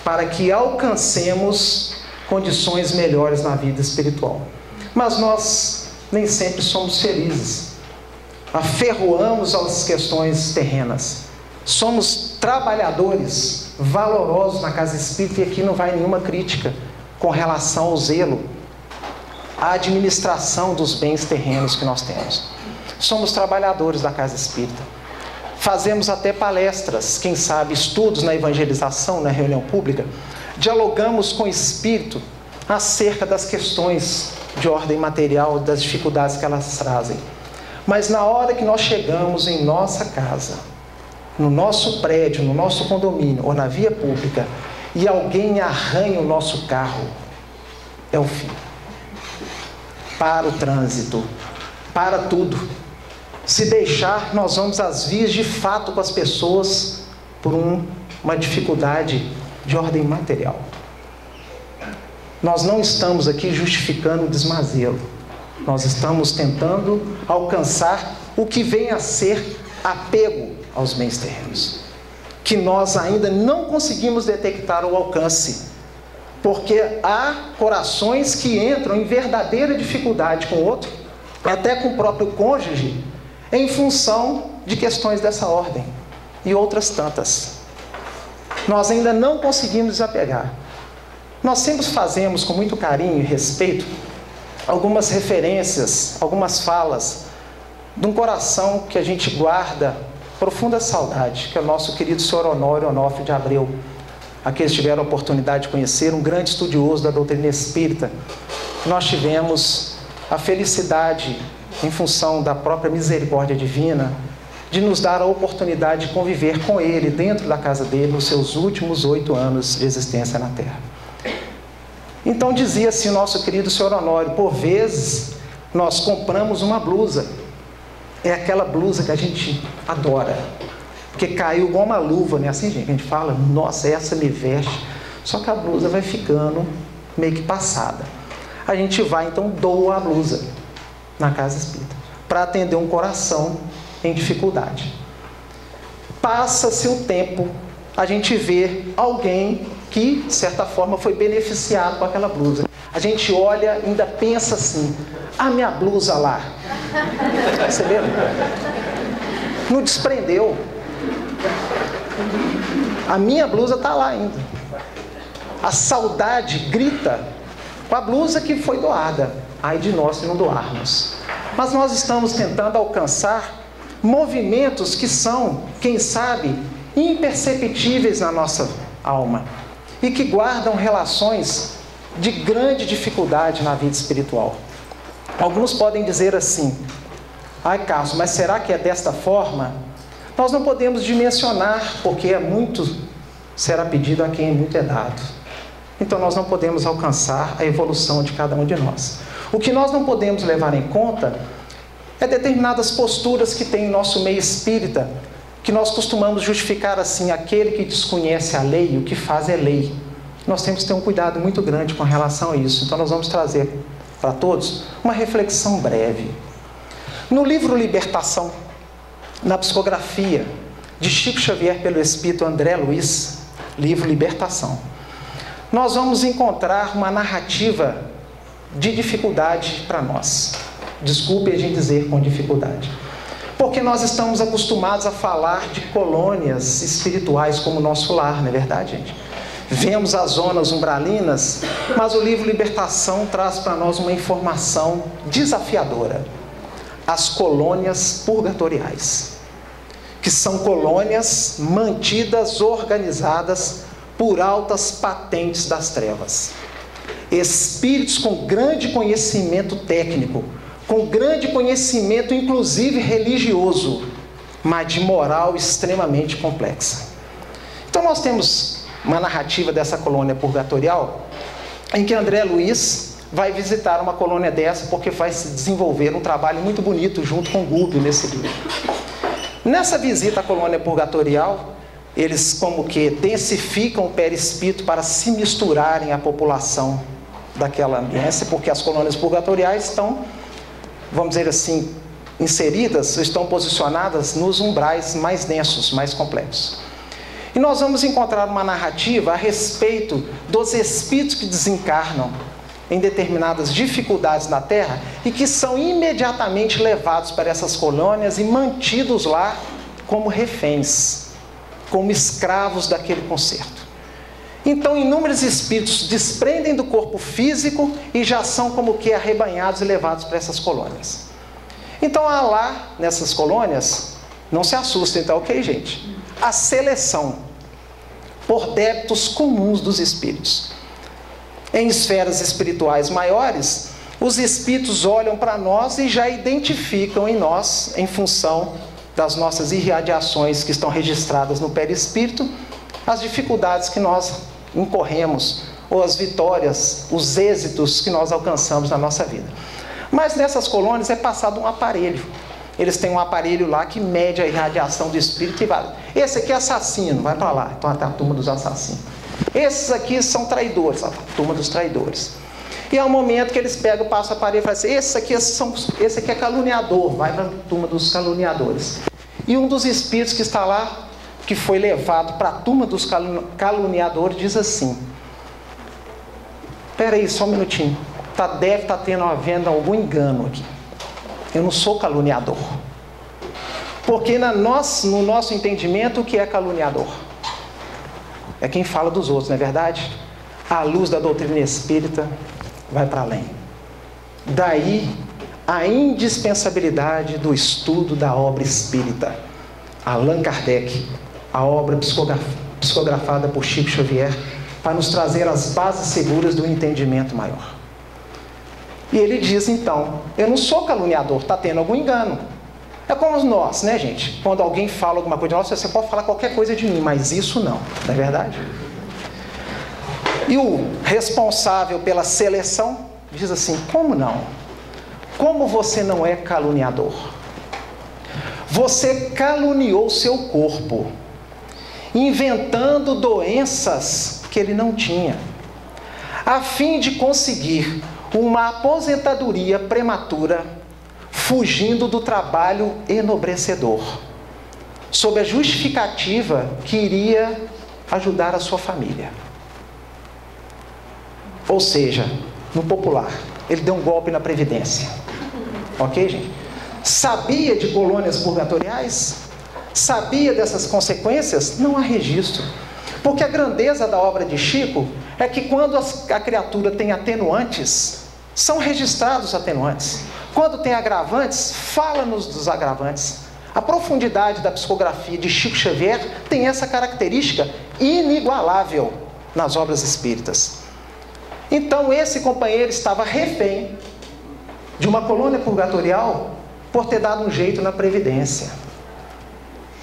Speaker 1: para que alcancemos condições melhores na vida espiritual. Mas nós nem sempre somos felizes. Aferroamos às questões terrenas. Somos trabalhadores valorosos na casa espírita e aqui não vai nenhuma crítica com relação ao zelo a administração dos bens terrenos que nós temos. Somos trabalhadores da casa espírita. Fazemos até palestras, quem sabe estudos na evangelização, na reunião pública. Dialogamos com o espírito acerca das questões de ordem material, das dificuldades que elas trazem. Mas na hora que nós chegamos em nossa casa, no nosso prédio, no nosso condomínio ou na via pública, e alguém arranha o nosso carro, é o fim para o trânsito, para tudo. Se deixar, nós vamos às vias de fato com as pessoas por um, uma dificuldade de ordem material. Nós não estamos aqui justificando o desmazelo. Nós estamos tentando alcançar o que vem a ser apego aos bens terrenos, que nós ainda não conseguimos detectar o alcance porque há corações que entram em verdadeira dificuldade com o outro, até com o próprio cônjuge, em função de questões dessa ordem e outras tantas. Nós ainda não conseguimos desapegar. Nós sempre fazemos com muito carinho e respeito algumas referências, algumas falas de um coração que a gente guarda profunda saudade, que é o nosso querido Senhor Honório Onofre de Abreu aqueles tiveram a oportunidade de conhecer, um grande estudioso da doutrina espírita. Nós tivemos a felicidade, em função da própria misericórdia divina, de nos dar a oportunidade de conviver com ele dentro da casa dele nos seus últimos oito anos de existência na Terra. Então dizia assim o nosso querido senhor Honório, por vezes nós compramos uma blusa, é aquela blusa que a gente adora, porque caiu igual uma luva, né? Assim, gente, a gente fala, nossa, essa me veste. Só que a blusa vai ficando meio que passada. a gente vai então doa a blusa na casa espírita para atender um coração em dificuldade. Passa-se o tempo, a gente vê alguém que, de certa forma, foi beneficiado com aquela blusa. A gente olha ainda pensa assim: a minha blusa lá. Perceberam? Não desprendeu. A minha blusa está lá ainda. A saudade grita com a blusa que foi doada. Ai de nós se não doarmos. Mas nós estamos tentando alcançar movimentos que são, quem sabe, imperceptíveis na nossa alma e que guardam relações de grande dificuldade na vida espiritual. Alguns podem dizer assim: ai, Carlos, mas será que é desta forma? Nós não podemos dimensionar, porque é muito será pedido a quem muito é dado. Então nós não podemos alcançar a evolução de cada um de nós. O que nós não podemos levar em conta é determinadas posturas que tem em nosso meio espírita, que nós costumamos justificar assim: aquele que desconhece a lei, o que faz é lei. Nós temos que ter um cuidado muito grande com relação a isso. Então nós vamos trazer para todos uma reflexão breve. No livro Libertação, na psicografia de Chico Xavier pelo Espírito André Luiz, livro Libertação, nós vamos encontrar uma narrativa de dificuldade para nós. Desculpe a gente dizer com dificuldade. Porque nós estamos acostumados a falar de colônias espirituais como nosso lar, não é verdade, gente? Vemos as zonas umbralinas, mas o livro Libertação traz para nós uma informação desafiadora: as colônias purgatoriais, que são colônias mantidas, organizadas por altas patentes das trevas. Espíritos com grande conhecimento técnico, com grande conhecimento, inclusive religioso, mas de moral extremamente complexa. Então, nós temos uma narrativa dessa colônia purgatorial, em que André Luiz vai visitar uma colônia dessa porque vai se desenvolver um trabalho muito bonito junto com Gubbio nesse livro. Nessa visita à colônia purgatorial, eles como que densificam o perispírito para se misturarem à população daquela ambiência, porque as colônias purgatoriais estão, vamos dizer assim, inseridas, estão posicionadas nos umbrais mais densos, mais complexos. E nós vamos encontrar uma narrativa a respeito dos espíritos que desencarnam em determinadas dificuldades na Terra e que são imediatamente levados para essas colônias e mantidos lá como reféns, como escravos daquele concerto. Então, inúmeros espíritos desprendem do corpo físico e já são como que arrebanhados e levados para essas colônias. Então, há lá, nessas colônias, não se assustem, tá ok, gente? A seleção por débitos comuns dos espíritos. Em esferas espirituais maiores, os espíritos olham para nós e já identificam em nós, em função das nossas irradiações que estão registradas no perispírito, as dificuldades que nós incorremos, ou as vitórias, os êxitos que nós alcançamos na nossa vida. Mas nessas colônias é passado um aparelho eles têm um aparelho lá que mede a irradiação do espírito e vai. Esse aqui é assassino, vai para lá. Então até a turma dos assassinos. Esses aqui são traidores, a turma dos traidores. E é o momento que eles pegam, passam o aparelho e falam assim: esse aqui, são, esse aqui é caluniador, vai para a turma dos caluniadores. E um dos espíritos que está lá, que foi levado para a turma dos caluniadores, diz assim: Espera aí, só um minutinho. Tá, deve estar tá tendo havendo algum engano aqui. Eu não sou caluniador. Porque na nosso, no nosso entendimento, o que é caluniador? É quem fala dos outros, não é verdade? A luz da doutrina espírita vai para além. Daí a indispensabilidade do estudo da obra espírita. Allan Kardec, a obra psicografada por Chico Xavier, para nos trazer as bases seguras do entendimento maior. E ele diz então: Eu não sou caluniador, está tendo algum engano. É como nós, né, gente? Quando alguém fala alguma coisa de nós, você pode falar qualquer coisa de mim, mas isso não, não é verdade? E o responsável pela seleção diz assim: Como não? Como você não é caluniador? Você caluniou seu corpo, inventando doenças que ele não tinha, a fim de conseguir uma aposentadoria prematura, fugindo do trabalho enobrecedor, sob a justificativa que iria ajudar a sua família. Ou seja, no popular, ele deu um golpe na Previdência. Ok, gente? Sabia de colônias purgatoriais? Sabia dessas consequências? Não há registro. Porque a grandeza da obra de Chico é que quando a criatura tem atenuantes, são registrados atenuantes. Quando tem agravantes, fala-nos dos agravantes. A profundidade da psicografia de Chico Xavier tem essa característica inigualável nas obras espíritas. Então, esse companheiro estava refém de uma colônia purgatorial por ter dado um jeito na Previdência.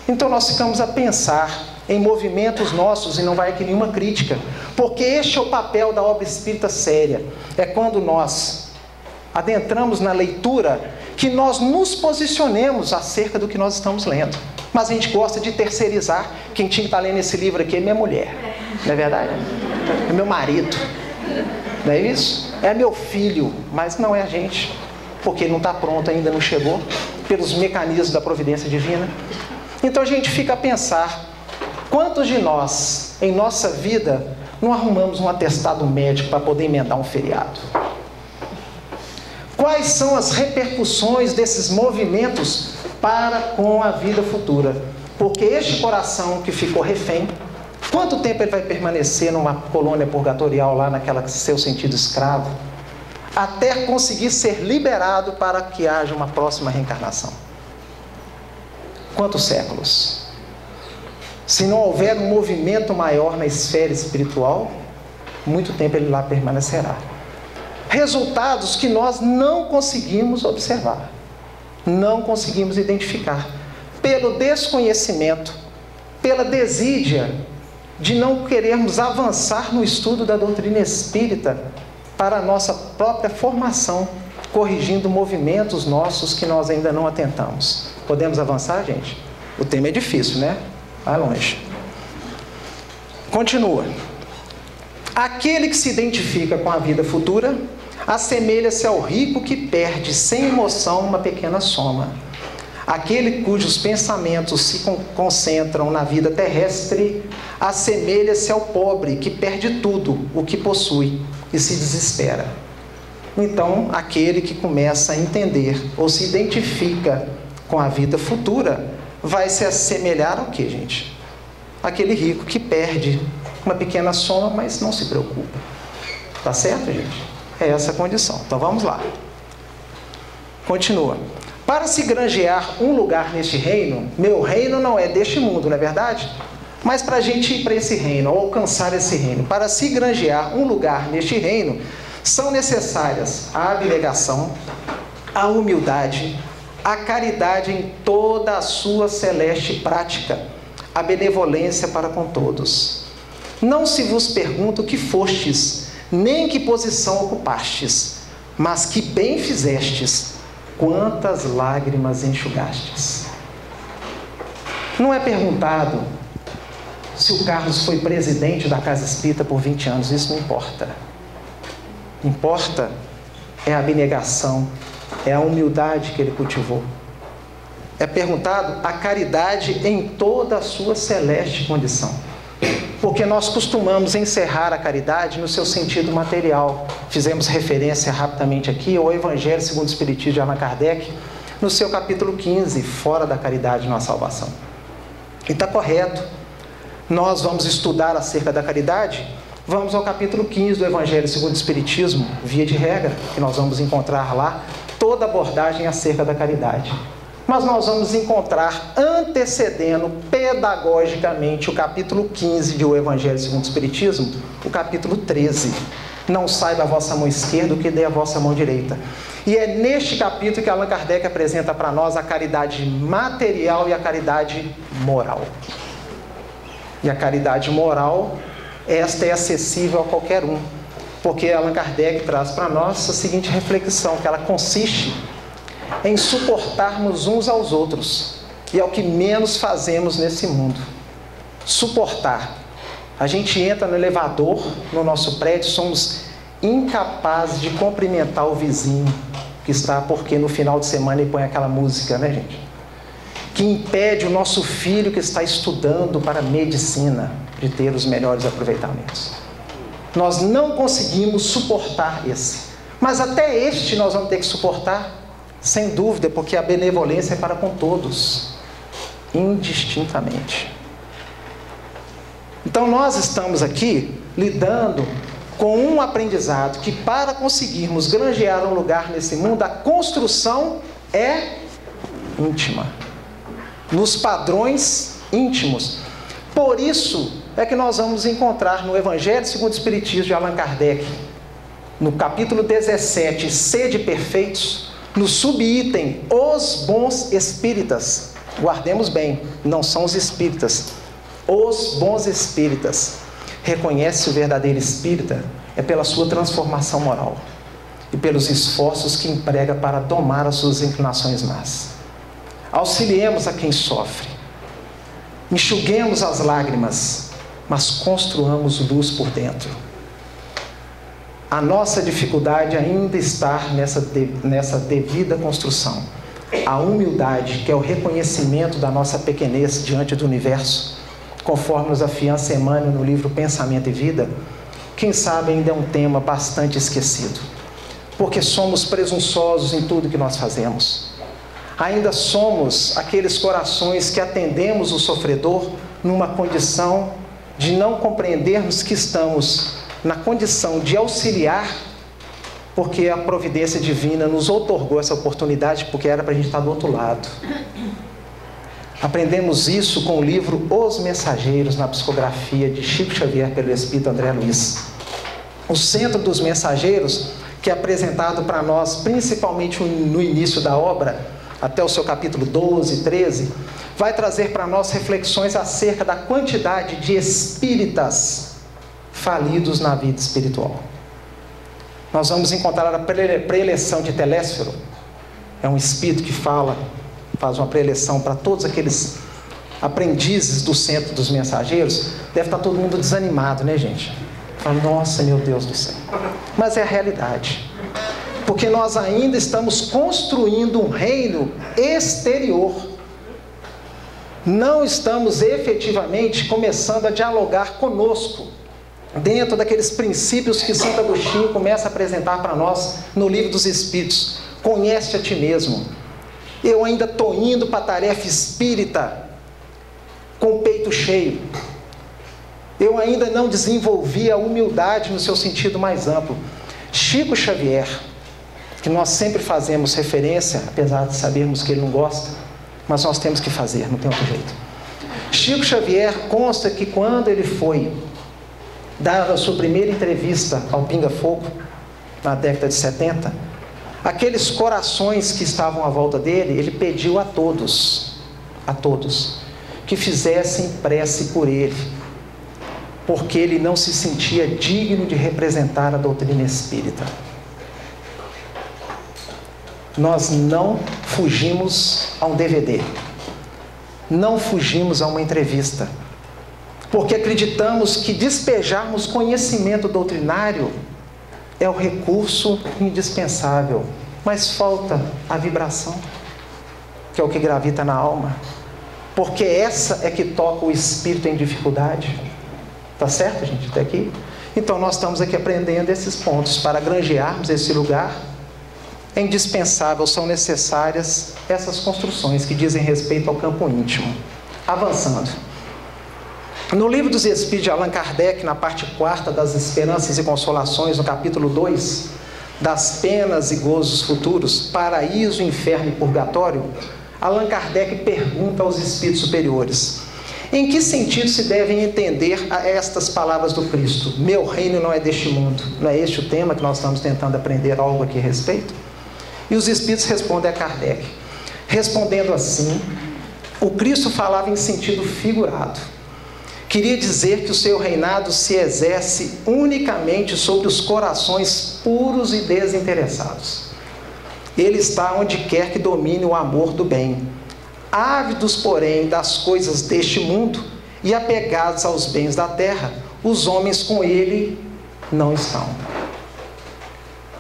Speaker 1: Então, nós ficamos a pensar em movimentos nossos e não vai aqui nenhuma crítica, porque este é o papel da obra espírita séria. É quando nós adentramos na leitura que nós nos posicionemos acerca do que nós estamos lendo. Mas a gente gosta de terceirizar. Quem tinha que estar lendo esse livro aqui é minha mulher. Não é verdade? É meu marido. Não é isso? É meu filho, mas não é a gente, porque ele não está pronto ainda, não chegou, pelos mecanismos da providência divina. Então a gente fica a pensar: quantos de nós, em nossa vida, não arrumamos um atestado médico para poder emendar um feriado? Quais são as repercussões desses movimentos para com a vida futura? Porque este coração que ficou refém Quanto tempo ele vai permanecer numa colônia purgatorial lá naquela seu sentido escravo? Até conseguir ser liberado para que haja uma próxima reencarnação. Quantos séculos? Se não houver um movimento maior na esfera espiritual, muito tempo ele lá permanecerá. Resultados que nós não conseguimos observar, não conseguimos identificar, pelo desconhecimento, pela desídia de não querermos avançar no estudo da doutrina espírita para a nossa própria formação, corrigindo movimentos nossos que nós ainda não atentamos. Podemos avançar, gente? O tema é difícil, né? Vai longe. Continua. Aquele que se identifica com a vida futura assemelha-se ao rico que perde sem emoção uma pequena soma. Aquele cujos pensamentos se concentram na vida terrestre assemelha-se ao pobre que perde tudo o que possui e se desespera. Então, aquele que começa a entender ou se identifica com a vida futura vai se assemelhar ao que, gente? Aquele rico que perde uma pequena soma, mas não se preocupa. Tá certo, gente? É essa a condição. Então vamos lá. Continua. Para se granjear um lugar neste reino, meu reino não é deste mundo, não é verdade? Mas para a gente ir para esse reino, alcançar esse reino, para se granjear um lugar neste reino, são necessárias a abnegação, a humildade, a caridade em toda a sua celeste prática, a benevolência para com todos. Não se vos pergunta o que fostes, nem que posição ocupastes, mas que bem fizestes, quantas lágrimas enxugastes. Não é perguntado se o Carlos foi presidente da Casa Espírita por 20 anos, isso não importa. Importa é a abnegação, é a humildade que ele cultivou. É perguntado a caridade em toda a sua celeste condição. Porque nós costumamos encerrar a caridade no seu sentido material. Fizemos referência rapidamente aqui ao Evangelho segundo o Espiritismo de Allan Kardec, no seu capítulo 15, Fora da Caridade na Salvação. E está correto nós vamos estudar acerca da caridade, vamos ao capítulo 15 do Evangelho segundo o Espiritismo, via de regra, que nós vamos encontrar lá toda abordagem acerca da caridade. Mas nós vamos encontrar antecedendo pedagogicamente o capítulo 15 do Evangelho segundo o Espiritismo, o capítulo 13. Não saiba a vossa mão esquerda o que dê a vossa mão direita. E é neste capítulo que Allan Kardec apresenta para nós a caridade material e a caridade moral. E a caridade moral, esta é acessível a qualquer um. Porque Allan Kardec traz para nós a seguinte reflexão, que ela consiste em suportarmos uns aos outros. E é o que menos fazemos nesse mundo. Suportar. A gente entra no elevador, no nosso prédio, somos incapaz de cumprimentar o vizinho que está porque no final de semana ele põe aquela música, né, gente? Que impede o nosso filho que está estudando para medicina de ter os melhores aproveitamentos. Nós não conseguimos suportar esse. Mas até este nós vamos ter que suportar, sem dúvida, porque a benevolência é para com todos, indistintamente. Então nós estamos aqui lidando com um aprendizado que para conseguirmos granjear um lugar nesse mundo, a construção é íntima. Nos padrões íntimos. Por isso é que nós vamos encontrar no Evangelho segundo o Espiritismo de Allan Kardec, no capítulo 17, Sede Perfeitos, no subitem Os Bons Espíritas. Guardemos bem, não são os espíritas. Os bons espíritas reconhece o verdadeiro espírita é pela sua transformação moral e pelos esforços que emprega para domar as suas inclinações más. Auxiliemos a quem sofre, enxuguemos as lágrimas, mas construamos luz por dentro. A nossa dificuldade ainda está nessa, nessa devida construção. A humildade, que é o reconhecimento da nossa pequenez diante do universo, conforme nos afiança Emmanuel no livro Pensamento e Vida, quem sabe ainda é um tema bastante esquecido. Porque somos presunçosos em tudo que nós fazemos. Ainda somos aqueles corações que atendemos o sofredor numa condição de não compreendermos que estamos na condição de auxiliar, porque a providência divina nos otorgou essa oportunidade, porque era para a gente estar do outro lado. Aprendemos isso com o livro Os Mensageiros, na psicografia de Chico Xavier pelo Espírito André Luiz. O centro dos mensageiros, que é apresentado para nós principalmente no início da obra, até o seu capítulo 12, 13, vai trazer para nós reflexões acerca da quantidade de espíritas falidos na vida espiritual. Nós vamos encontrar a preleção de Telésfero, é um espírito que fala faz uma preleção para todos aqueles aprendizes do centro dos mensageiros, deve estar todo mundo desanimado, né, gente? Fala, nossa, meu Deus do céu. Mas é a realidade. Porque nós ainda estamos construindo um reino exterior. Não estamos efetivamente começando a dialogar conosco dentro daqueles princípios que Santo Agostinho começa a apresentar para nós no Livro dos Espíritos. Conhece a ti mesmo, eu ainda estou indo para a tarefa espírita com o peito cheio. Eu ainda não desenvolvi a humildade no seu sentido mais amplo. Chico Xavier, que nós sempre fazemos referência, apesar de sabermos que ele não gosta, mas nós temos que fazer, não tem outro jeito. Chico Xavier consta que quando ele foi dar a sua primeira entrevista ao Pinga Fogo, na década de 70, Aqueles corações que estavam à volta dele, ele pediu a todos, a todos, que fizessem prece por ele, porque ele não se sentia digno de representar a doutrina espírita. Nós não fugimos a um DVD, não fugimos a uma entrevista, porque acreditamos que despejarmos conhecimento doutrinário é o recurso indispensável, mas falta a vibração, que é o que gravita na alma, porque essa é que toca o espírito em dificuldade. Tá certo, gente, até aqui? Então nós estamos aqui aprendendo esses pontos para granjearmos esse lugar. É indispensável, são necessárias essas construções que dizem respeito ao campo íntimo. Avançando. No livro dos Espíritos de Allan Kardec, na parte quarta das Esperanças e Consolações, no capítulo 2, das penas e gozos futuros, paraíso, inferno e purgatório, Allan Kardec pergunta aos espíritos superiores: em que sentido se devem entender estas palavras do Cristo? Meu reino não é deste mundo. Não é este o tema que nós estamos tentando aprender algo aqui a respeito? E os espíritos respondem a Kardec. Respondendo assim, o Cristo falava em sentido figurado queria dizer que o seu reinado se exerce unicamente sobre os corações puros e desinteressados. Ele está onde quer que domine o amor do bem. Ávidos, porém, das coisas deste mundo e apegados aos bens da terra, os homens com ele não estão.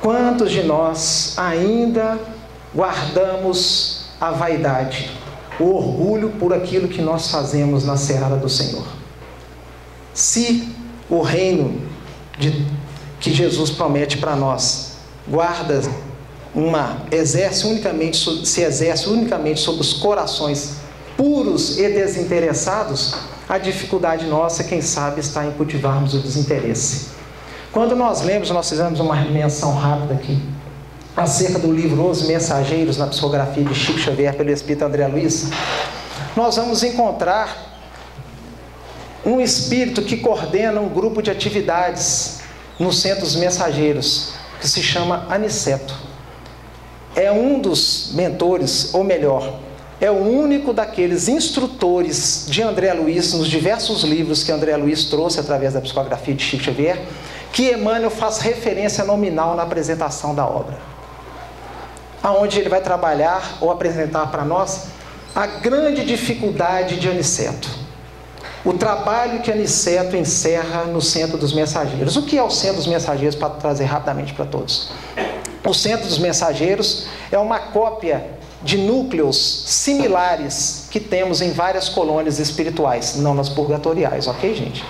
Speaker 1: Quantos de nós ainda guardamos a vaidade, o orgulho por aquilo que nós fazemos na seara do Senhor? Se o reino de, que Jesus promete para nós guarda uma exerce unicamente se exerce unicamente sobre os corações puros e desinteressados, a dificuldade nossa, quem sabe, está em cultivarmos o desinteresse. Quando nós lemos, nós fizemos uma menção rápida aqui acerca do livro Os Mensageiros na psicografia de Chico Xavier pelo Espírito André Luiz, nós vamos encontrar um espírito que coordena um grupo de atividades no Centro dos Mensageiros, que se chama Aniceto. É um dos mentores, ou melhor, é o único daqueles instrutores de André Luiz, nos diversos livros que André Luiz trouxe através da psicografia de Chico Xavier, que Emmanuel faz referência nominal na apresentação da obra. Aonde ele vai trabalhar ou apresentar para nós a grande dificuldade de Aniceto. O trabalho que Aniceto encerra no Centro dos Mensageiros. O que é o Centro dos Mensageiros, para trazer rapidamente para todos? O Centro dos Mensageiros é uma cópia de núcleos similares que temos em várias colônias espirituais, não nas purgatoriais, ok, gente?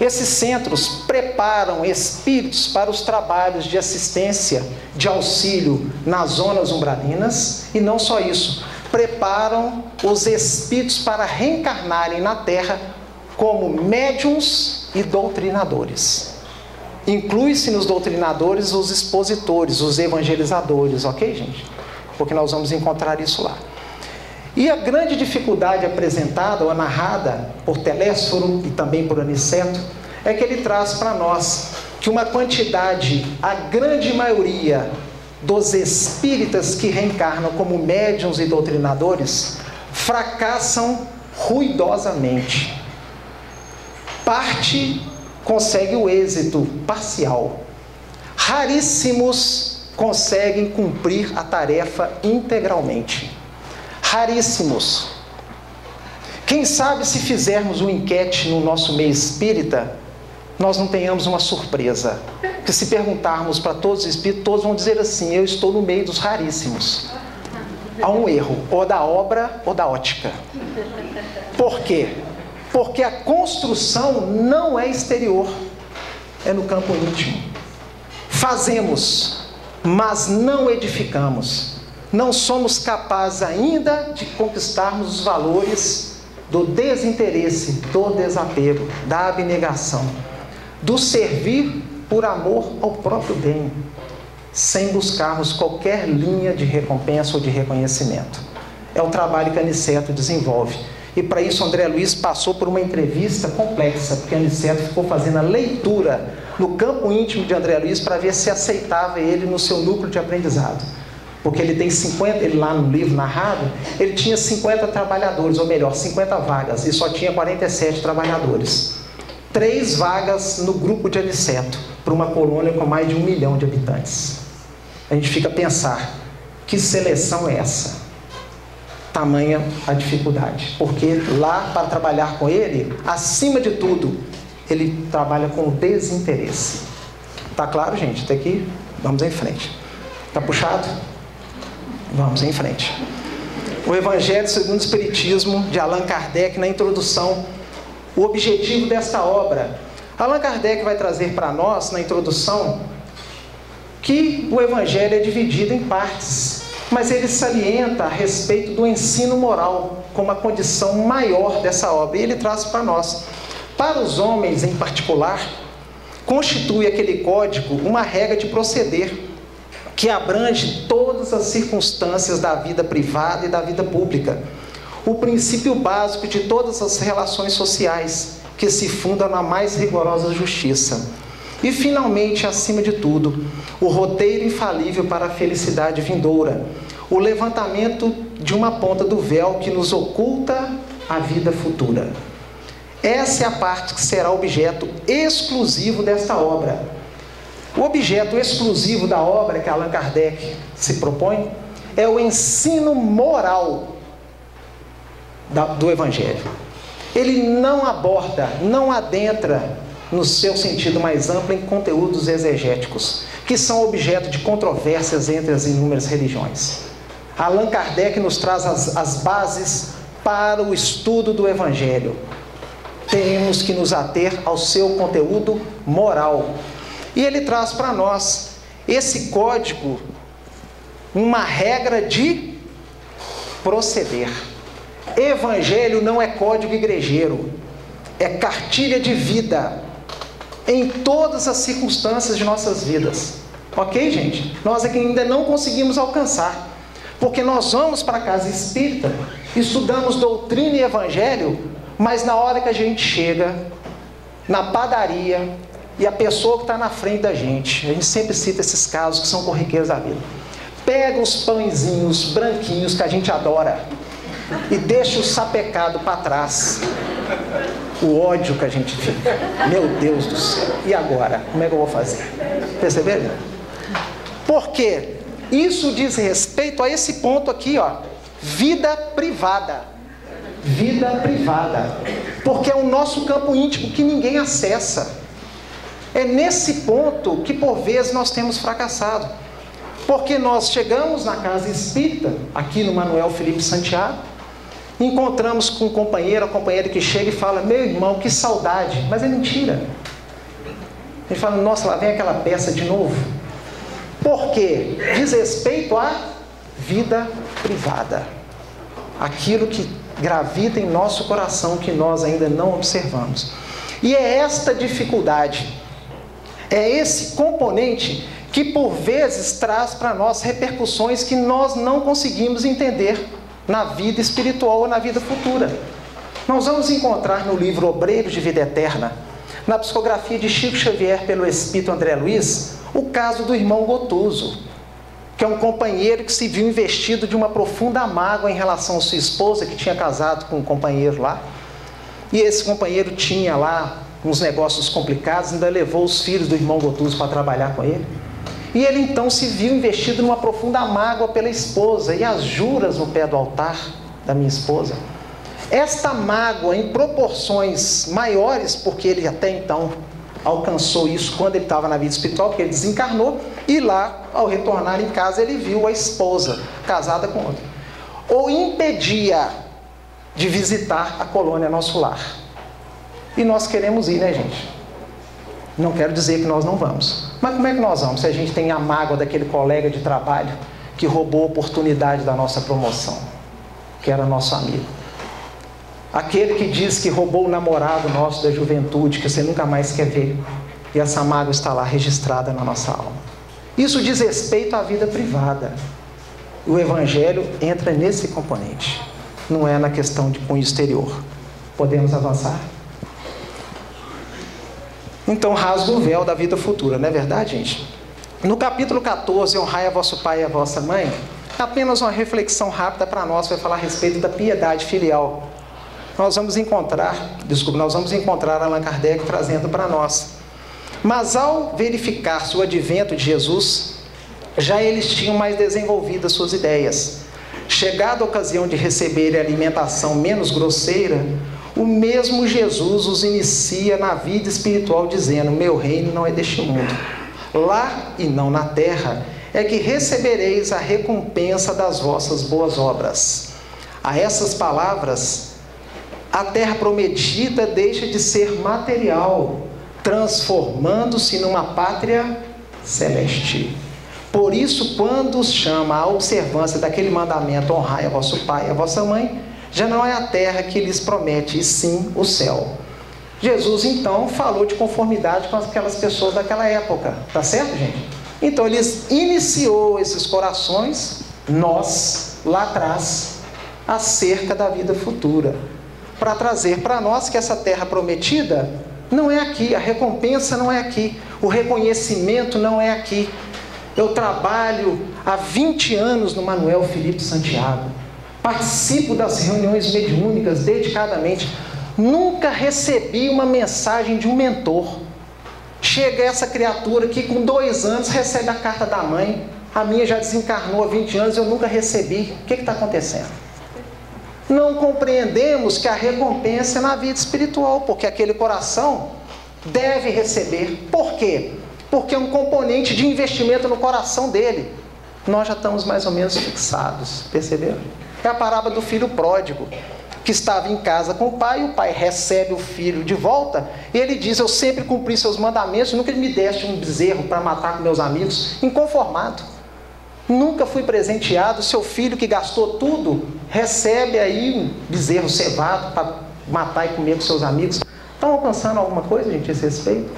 Speaker 1: Esses centros preparam espíritos para os trabalhos de assistência, de auxílio nas zonas umbralinas e não só isso, preparam os espíritos para reencarnarem na Terra como médiums e doutrinadores. Inclui-se nos doutrinadores os expositores, os evangelizadores, ok, gente? porque nós vamos encontrar isso lá. E a grande dificuldade apresentada ou narrada por Telésforo e também por Aniceto é que ele traz para nós que uma quantidade, a grande maioria dos espíritas que reencarnam como médiums e doutrinadores fracassam ruidosamente. Parte consegue o êxito parcial. Raríssimos conseguem cumprir a tarefa integralmente. Raríssimos. Quem sabe se fizermos uma enquete no nosso meio espírita, nós não tenhamos uma surpresa. Que se perguntarmos para todos os espíritos, todos vão dizer assim: eu estou no meio dos raríssimos. Há um erro, ou da obra ou da ótica. Por quê? Porque a construção não é exterior, é no campo íntimo. Fazemos mas não edificamos. Não somos capazes ainda de conquistarmos os valores do desinteresse, do desapego, da abnegação, do servir por amor ao próprio bem, sem buscarmos qualquer linha de recompensa ou de reconhecimento. É o trabalho que a Aniceto desenvolve. E para isso André Luiz passou por uma entrevista complexa, porque a Aniceto ficou fazendo a leitura no campo íntimo de André Luiz para ver se aceitava ele no seu núcleo de aprendizado. Porque ele tem 50, ele lá no livro narrado, ele tinha 50 trabalhadores, ou melhor, 50 vagas, e só tinha 47 trabalhadores. Três vagas no grupo de Aniceto, para uma colônia com mais de um milhão de habitantes. A gente fica a pensar, que seleção é essa? Tamanha a dificuldade. Porque lá, para trabalhar com ele, acima de tudo, ele trabalha com desinteresse. Tá claro, gente? Até aqui, vamos em frente. Tá puxado? Vamos em frente. O Evangelho segundo o Espiritismo, de Allan Kardec, na introdução, o objetivo desta obra. Allan Kardec vai trazer para nós, na introdução, que o Evangelho é dividido em partes, mas ele salienta a respeito do ensino moral como a condição maior dessa obra, e ele traz para nós. Para os homens em particular, constitui aquele código uma regra de proceder que abrange todas as circunstâncias da vida privada e da vida pública. O princípio básico de todas as relações sociais, que se funda na mais rigorosa justiça. E, finalmente, acima de tudo, o roteiro infalível para a felicidade vindoura, o levantamento de uma ponta do véu que nos oculta a vida futura. Essa é a parte que será objeto exclusivo desta obra. O objeto exclusivo da obra que Allan Kardec se propõe é o ensino moral do Evangelho. Ele não aborda, não adentra no seu sentido mais amplo em conteúdos exegéticos, que são objeto de controvérsias entre as inúmeras religiões. Allan Kardec nos traz as, as bases para o estudo do Evangelho. Temos que nos ater ao seu conteúdo moral. E ele traz para nós esse código, uma regra de proceder. Evangelho não é código igrejeiro, é cartilha de vida em todas as circunstâncias de nossas vidas. Ok, gente? Nós aqui ainda não conseguimos alcançar, porque nós vamos para a casa espírita, estudamos doutrina e evangelho, mas na hora que a gente chega na padaria e a pessoa que está na frente da gente, a gente sempre cita esses casos que são corriqueiros da vida, pega os pãezinhos branquinhos que a gente adora e deixa o sapecado para trás o ódio que a gente fica. Meu Deus do céu. E agora? Como é que eu vou fazer? Perceberam? Porque isso diz respeito a esse ponto aqui, ó. Vida privada. Vida privada. Porque é o nosso campo íntimo que ninguém acessa. É nesse ponto que por vezes nós temos fracassado. Porque nós chegamos na casa espírita, aqui no Manuel Felipe Santiago, Encontramos com um companheiro, a companheira que chega e fala: Meu irmão, que saudade. Mas é mentira. Ele fala: Nossa, lá vem aquela peça de novo. Por quê? Diz respeito à vida privada. Aquilo que gravita em nosso coração que nós ainda não observamos. E é esta dificuldade, é esse componente que por vezes traz para nós repercussões que nós não conseguimos entender na vida espiritual ou na vida futura. Nós vamos encontrar no livro Obreiros de Vida Eterna, na psicografia de Chico Xavier pelo Espírito André Luiz, o caso do irmão Gotuso, que é um companheiro que se viu investido de uma profunda mágoa em relação à sua esposa, que tinha casado com um companheiro lá. E esse companheiro tinha lá uns negócios complicados, ainda levou os filhos do irmão Gotuso para trabalhar com ele. E ele então se viu investido numa profunda mágoa pela esposa e as juras no pé do altar da minha esposa. Esta mágoa em proporções maiores, porque ele até então alcançou isso quando ele estava na vida espiritual, porque ele desencarnou, e lá, ao retornar em casa, ele viu a esposa casada com outro. Ou impedia de visitar a colônia Nosso Lar. E nós queremos ir, né, gente? Não quero dizer que nós não vamos. Mas como é que nós vamos se a gente tem a mágoa daquele colega de trabalho que roubou a oportunidade da nossa promoção, que era nosso amigo? Aquele que diz que roubou o namorado nosso da juventude, que você nunca mais quer ver, e essa mágoa está lá registrada na nossa alma. Isso diz respeito à vida privada. O Evangelho entra nesse componente, não é na questão de cunho exterior. Podemos avançar? Então rasga o véu da vida futura, não é verdade, gente? No capítulo 14, honrai a vosso pai e a vossa mãe, apenas uma reflexão rápida para nós, vai falar a respeito da piedade filial. Nós vamos encontrar, desculpa, nós vamos encontrar Allan Kardec trazendo para nós. Mas ao verificar-se o advento de Jesus, já eles tinham mais desenvolvidas suas ideias. Chegada a ocasião de receber a alimentação menos grosseira, o mesmo Jesus os inicia na vida espiritual, dizendo: Meu reino não é deste mundo. Lá e não na terra é que recebereis a recompensa das vossas boas obras. A essas palavras, a terra prometida deixa de ser material, transformando-se numa pátria celeste. Por isso, quando chama a observância daquele mandamento, honrai a vosso pai e a vossa mãe, já não é a terra que lhes promete, e sim o céu. Jesus então falou de conformidade com aquelas pessoas daquela época, tá certo, gente? Então ele iniciou esses corações, nós, lá atrás, acerca da vida futura, para trazer para nós que essa terra prometida não é aqui, a recompensa não é aqui, o reconhecimento não é aqui. Eu trabalho há 20 anos no Manuel Felipe Santiago participo das reuniões mediúnicas dedicadamente. Nunca recebi uma mensagem de um mentor. Chega essa criatura que com dois anos recebe a carta da mãe. A minha já desencarnou há 20 anos, eu nunca recebi. O que está acontecendo? Não compreendemos que a recompensa é na vida espiritual, porque aquele coração deve receber. Por quê? porque é um componente de investimento no coração dele. Nós já estamos mais ou menos fixados, perceberam? É a parábola do filho pródigo, que estava em casa com o pai, o pai recebe o filho de volta, e ele diz: Eu sempre cumpri seus mandamentos, nunca me deste um bezerro para matar com meus amigos, inconformado. Nunca fui presenteado, seu filho que gastou tudo, recebe aí um bezerro cevado para matar e comer com seus amigos. Estão alcançando alguma coisa, gente, a esse respeito?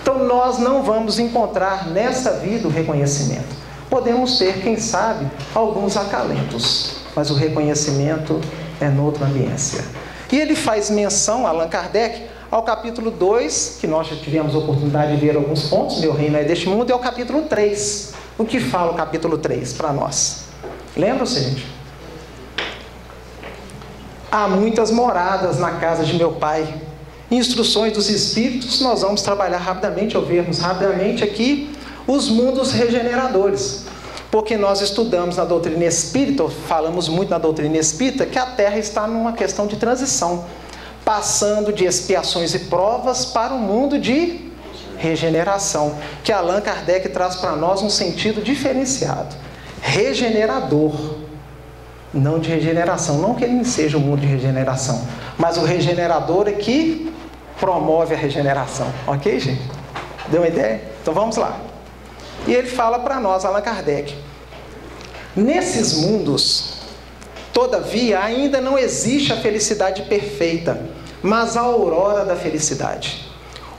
Speaker 1: Então nós não vamos encontrar nessa vida o reconhecimento. Podemos ter, quem sabe, alguns acalentos, mas o reconhecimento é noutra ambiência. E ele faz menção, Allan Kardec, ao capítulo 2, que nós já tivemos a oportunidade de ver alguns pontos, meu reino é deste mundo, e ao capítulo 3. O que fala o capítulo 3 para nós? Lembram-se, gente? Há muitas moradas na casa de meu pai. Instruções dos Espíritos, nós vamos trabalhar rapidamente, ou vermos rapidamente aqui, os mundos regeneradores. Porque nós estudamos na doutrina espírita, falamos muito na doutrina espírita, que a Terra está numa questão de transição, passando de expiações e provas para um mundo de regeneração, que Allan Kardec traz para nós um sentido diferenciado, regenerador, não de regeneração, não que ele seja um mundo de regeneração, mas o regenerador é que promove a regeneração, ok, gente? Deu uma ideia? Então vamos lá. E ele fala para nós, Allan Kardec, nesses mundos, todavia, ainda não existe a felicidade perfeita, mas a aurora da felicidade.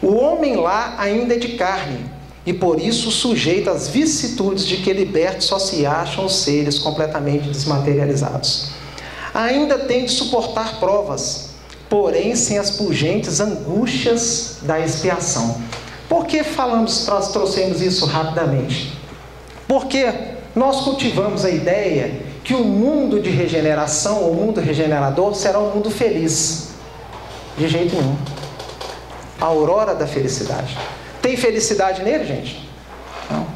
Speaker 1: O homem lá ainda é de carne, e por isso sujeito às vicissitudes de que libertos só se acham os seres completamente desmaterializados. Ainda tem de suportar provas, porém sem as pungentes angústias da expiação. Por que falamos, nós trouxemos isso rapidamente? Porque nós cultivamos a ideia que o mundo de regeneração, o mundo regenerador, será um mundo feliz. De jeito nenhum. A aurora da felicidade. Tem felicidade nele, gente? Não.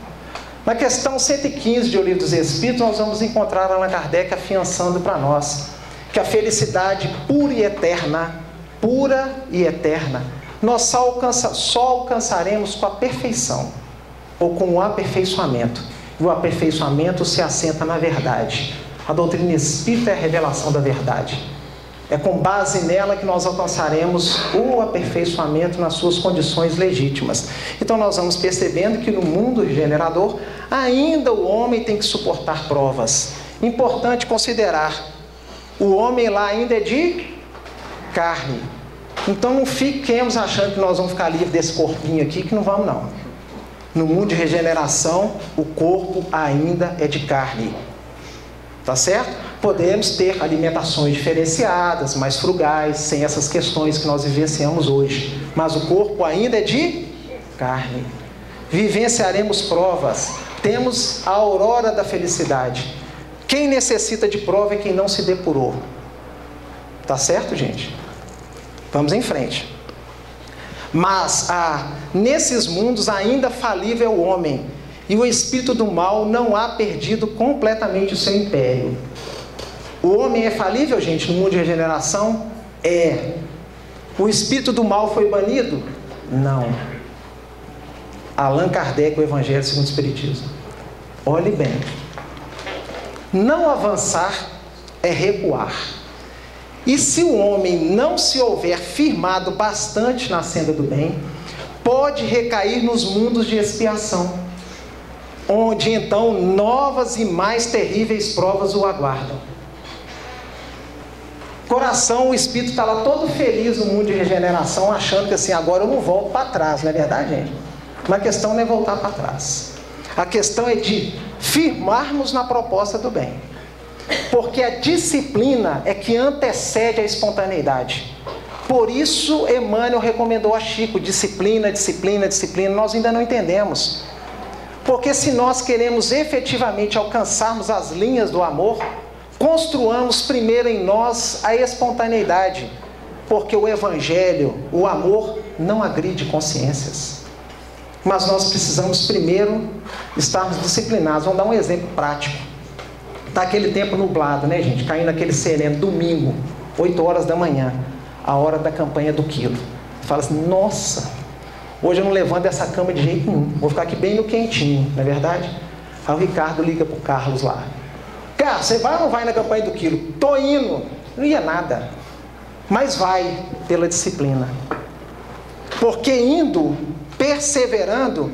Speaker 1: Na questão 115 de O Livro dos Espíritos, nós vamos encontrar Allan Kardec afiançando para nós que a felicidade pura e eterna, pura e eterna, nós só, alcança, só alcançaremos com a perfeição ou com o aperfeiçoamento. E o aperfeiçoamento se assenta na verdade. A doutrina espírita é a revelação da verdade. É com base nela que nós alcançaremos o aperfeiçoamento nas suas condições legítimas. Então nós vamos percebendo que no mundo regenerador ainda o homem tem que suportar provas. Importante considerar, o homem lá ainda é de carne. Então não fiquemos achando que nós vamos ficar livres desse corpinho aqui, que não vamos não. No mundo de regeneração, o corpo ainda é de carne. Tá certo? Podemos ter alimentações diferenciadas, mais frugais, sem essas questões que nós vivenciamos hoje. Mas o corpo ainda é de carne. Vivenciaremos provas. Temos a aurora da felicidade. Quem necessita de prova é quem não se depurou. Tá certo, gente? Vamos em frente. Mas ah, nesses mundos ainda falível o homem, e o espírito do mal não há perdido completamente o seu império. O homem é falível, gente, no mundo de regeneração? É. O espírito do mal foi banido? Não. Allan Kardec, o Evangelho segundo o Espiritismo. Olhe bem. Não avançar é recuar. E se o homem não se houver firmado bastante na senda do bem, pode recair nos mundos de expiação, onde então novas e mais terríveis provas o aguardam. Coração, o espírito está lá todo feliz no mundo de regeneração, achando que assim, agora eu não volto para trás, não é verdade, gente? Mas a questão não é voltar para trás. A questão é de firmarmos na proposta do bem. Porque a disciplina é que antecede a espontaneidade. Por isso, Emmanuel recomendou a Chico: disciplina, disciplina, disciplina. Nós ainda não entendemos. Porque se nós queremos efetivamente alcançarmos as linhas do amor, construamos primeiro em nós a espontaneidade. Porque o Evangelho, o amor, não agride consciências. Mas nós precisamos primeiro estarmos disciplinados. Vamos dar um exemplo prático. Está aquele tempo nublado, né, gente? Caindo aquele sereno, domingo, 8 horas da manhã, a hora da campanha do quilo. Fala assim, nossa, Hoje eu não levanto dessa cama de jeito nenhum. Vou ficar aqui bem no quentinho, não é verdade? Aí o Ricardo liga pro Carlos lá. Carlos, você vai ou não vai na campanha do quilo? Tô indo. Não ia nada. Mas vai pela disciplina. Porque indo, perseverando,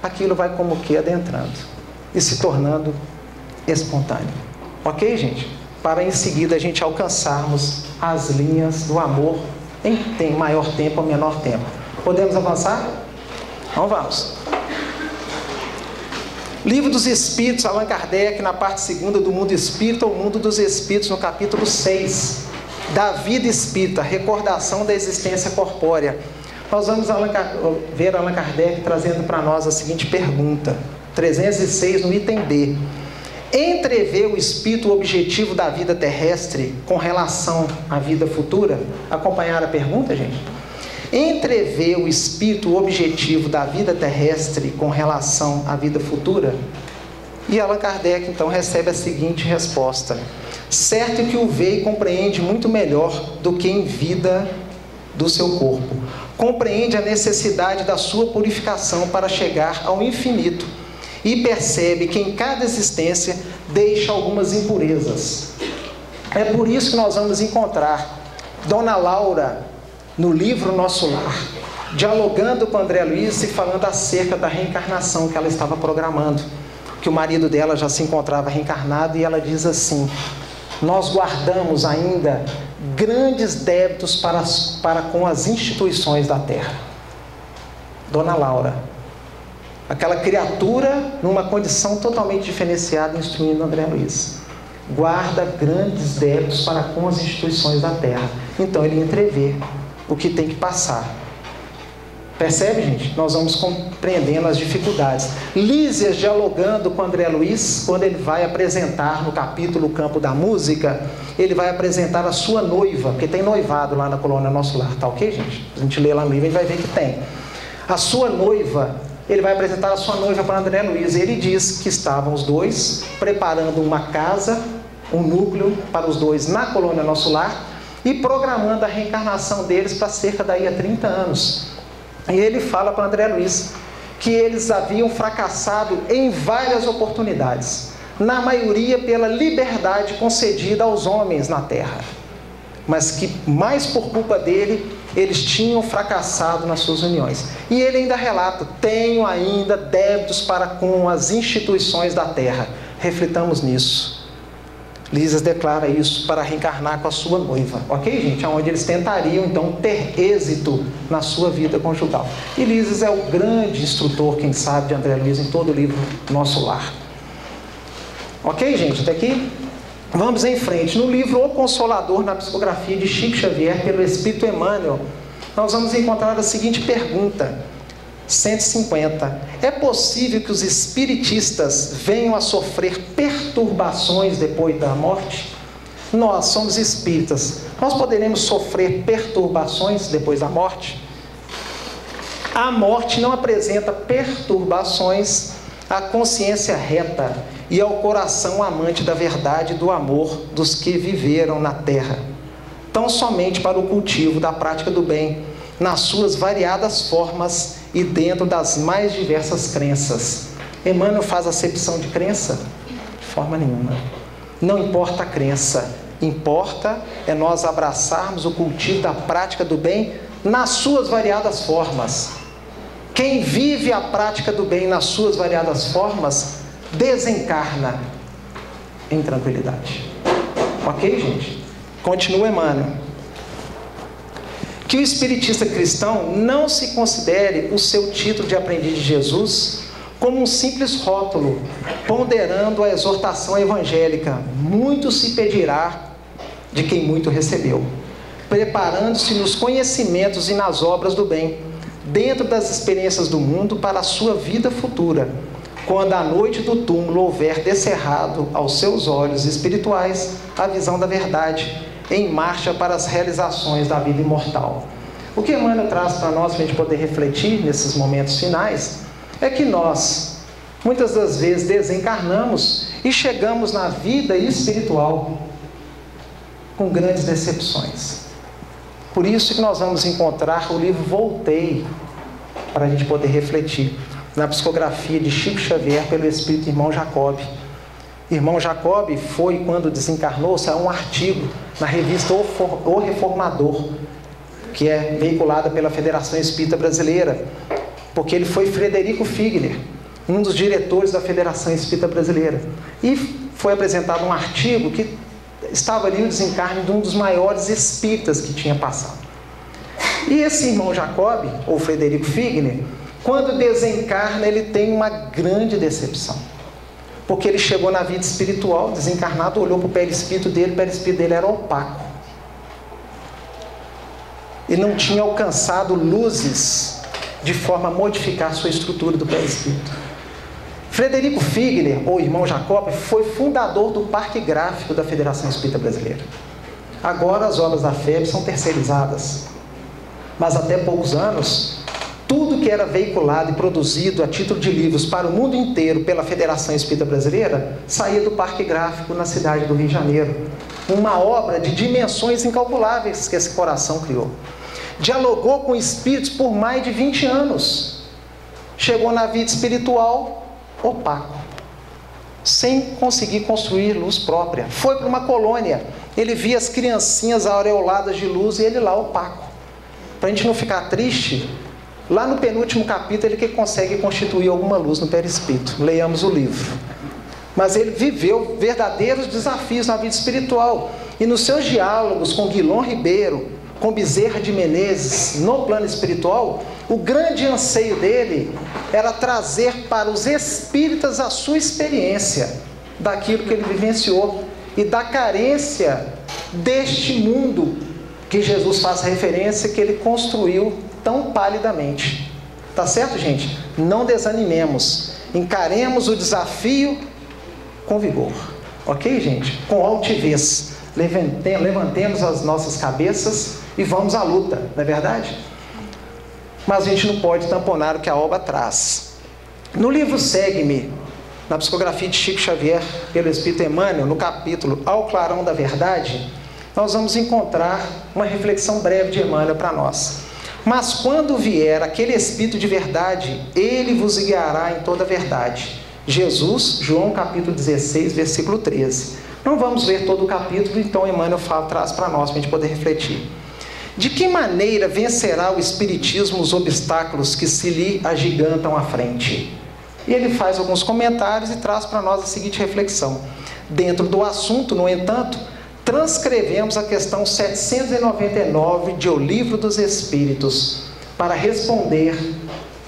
Speaker 1: aquilo vai como que adentrando e se tornando espontâneo. Ok, gente? Para em seguida a gente alcançarmos as linhas do amor em tem maior tempo ou menor tempo. Podemos avançar? Então vamos. Livro dos Espíritos, Allan Kardec, na parte segunda do Mundo Espírita, ou Mundo dos Espíritos, no capítulo 6, da vida espírita, recordação da existência corpórea. Nós vamos Allan, ver Allan Kardec trazendo para nós a seguinte pergunta, 306, no item B. Entrever o espírito o objetivo da vida terrestre com relação à vida futura? Acompanhar a pergunta, gente? Entrever o espírito o objetivo da vida terrestre com relação à vida futura? E Allan Kardec então recebe a seguinte resposta: Certo que o vê e compreende muito melhor do que em vida do seu corpo. Compreende a necessidade da sua purificação para chegar ao infinito e percebe que em cada existência deixa algumas impurezas. É por isso que nós vamos encontrar Dona Laura no livro Nosso Lar, dialogando com André Luiz e falando acerca da reencarnação que ela estava programando. Que o marido dela já se encontrava reencarnado e ela diz assim: Nós guardamos ainda grandes débitos para, para com as instituições da terra. Dona Laura, aquela criatura numa condição totalmente diferenciada, instruindo André Luiz. Guarda grandes débitos para com as instituições da terra. Então ele entrevê o que tem que passar. Percebe, gente? Nós vamos compreendendo as dificuldades. Lísias dialogando com André Luiz, quando ele vai apresentar no capítulo Campo da Música, ele vai apresentar a sua noiva, porque tem noivado lá na colônia Nosso Lar, tá ok, gente? A gente lê lá no livro e vai ver que tem. A sua noiva ele vai apresentar a sua noiva para André Luiz. Ele diz que estavam os dois preparando uma casa, um núcleo para os dois na colônia Nosso Lar e programando a reencarnação deles para cerca daí a 30 anos. E ele fala para André Luiz que eles haviam fracassado em várias oportunidades, na maioria pela liberdade concedida aos homens na terra, mas que mais por culpa dele eles tinham fracassado nas suas uniões. E ele ainda relata: tenho ainda débitos para com as instituições da terra. Reflitamos nisso. Lisas declara isso para reencarnar com a sua noiva, ok, gente? Onde eles tentariam então ter êxito na sua vida conjugal. E Lisas é o grande instrutor, quem sabe, de André Luiz em todo o livro Nosso Lar. Ok, gente? Até aqui? Vamos em frente. No livro O Consolador, na psicografia de Chico Xavier, pelo Espírito Emmanuel, nós vamos encontrar a seguinte pergunta. 150. É possível que os espiritistas venham a sofrer perturbações depois da morte? Nós somos espíritas. Nós poderemos sofrer perturbações depois da morte? A morte não apresenta perturbações à consciência reta e ao coração amante da verdade e do amor dos que viveram na terra, tão somente para o cultivo da prática do bem, nas suas variadas formas e dentro das mais diversas crenças. Emmanuel faz acepção de crença? De forma nenhuma. Não importa a crença, importa é nós abraçarmos o cultivo da prática do bem nas suas variadas formas. Quem vive a prática do bem nas suas variadas formas desencarna em tranquilidade. Ok, gente? Continua Emmanuel. Que o espiritista cristão não se considere o seu título de aprendiz de Jesus como um simples rótulo, ponderando a exortação evangélica: muito se pedirá de quem muito recebeu, preparando-se nos conhecimentos e nas obras do bem, dentro das experiências do mundo para a sua vida futura quando a noite do túmulo houver descerrado aos seus olhos espirituais a visão da verdade, em marcha para as realizações da vida imortal. O que Emmanuel traz para nós, para a gente poder refletir nesses momentos finais, é que nós, muitas das vezes, desencarnamos e chegamos na vida espiritual com grandes decepções. Por isso que nós vamos encontrar o livro Voltei, para a gente poder refletir na psicografia de Chico Xavier pelo Espírito Irmão Jacob. Irmão Jacob foi, quando desencarnou, saiu um artigo na revista O Reformador, que é veiculada pela Federação Espírita Brasileira, porque ele foi Frederico Figner, um dos diretores da Federação Espírita Brasileira. E foi apresentado um artigo que estava ali o desencarne de um dos maiores espíritas que tinha passado. E esse irmão Jacob, ou Frederico Figner, quando desencarna, ele tem uma grande decepção. Porque ele chegou na vida espiritual, desencarnado, olhou para o perispírito dele, o perispírito dele era opaco. E não tinha alcançado luzes de forma a modificar a sua estrutura do perispírito. Frederico Figner, ou irmão Jacob, foi fundador do Parque Gráfico da Federação Espírita Brasileira. Agora as obras da FEB são terceirizadas mas até poucos anos, tudo que era veiculado e produzido a título de livros para o mundo inteiro pela Federação Espírita Brasileira saía do Parque Gráfico na cidade do Rio de Janeiro. Uma obra de dimensões incalculáveis que esse coração criou. Dialogou com espíritos por mais de 20 anos. Chegou na vida espiritual opaco, sem conseguir construir luz própria. Foi para uma colônia. Ele via as criancinhas aureoladas de luz e ele lá opaco para a gente não ficar triste, lá no penúltimo capítulo ele que consegue constituir alguma luz no perispírito. Leiamos o livro. Mas ele viveu verdadeiros desafios na vida espiritual. E nos seus diálogos com Guilom Ribeiro, com Bezerra de Menezes, no plano espiritual, o grande anseio dele era trazer para os espíritas a sua experiência daquilo que ele vivenciou e da carência deste mundo que Jesus faz referência que ele construiu tão palidamente. Tá certo, gente? Não desanimemos. Encaremos o desafio com vigor. Ok, gente? Com altivez. Levantemos as nossas cabeças e vamos à luta, não é verdade? Mas a gente não pode tamponar o que a obra traz. No livro Segue-me, na psicografia de Chico Xavier, pelo Espírito Emmanuel, no capítulo Ao Clarão da Verdade, nós vamos encontrar uma reflexão breve de Emmanuel para nós. Mas quando vier aquele Espírito de verdade, ele vos guiará em toda a verdade. Jesus, João capítulo 16, versículo 13. Não vamos ver todo o capítulo, então Emmanuel fala, traz para nós, para a gente poder refletir. De que maneira vencerá o Espiritismo os obstáculos que se lhe agigantam à frente? E ele faz alguns comentários e traz para nós a seguinte reflexão. Dentro do assunto, no entanto, transcrevemos a questão 799 de O Livro dos Espíritos para responder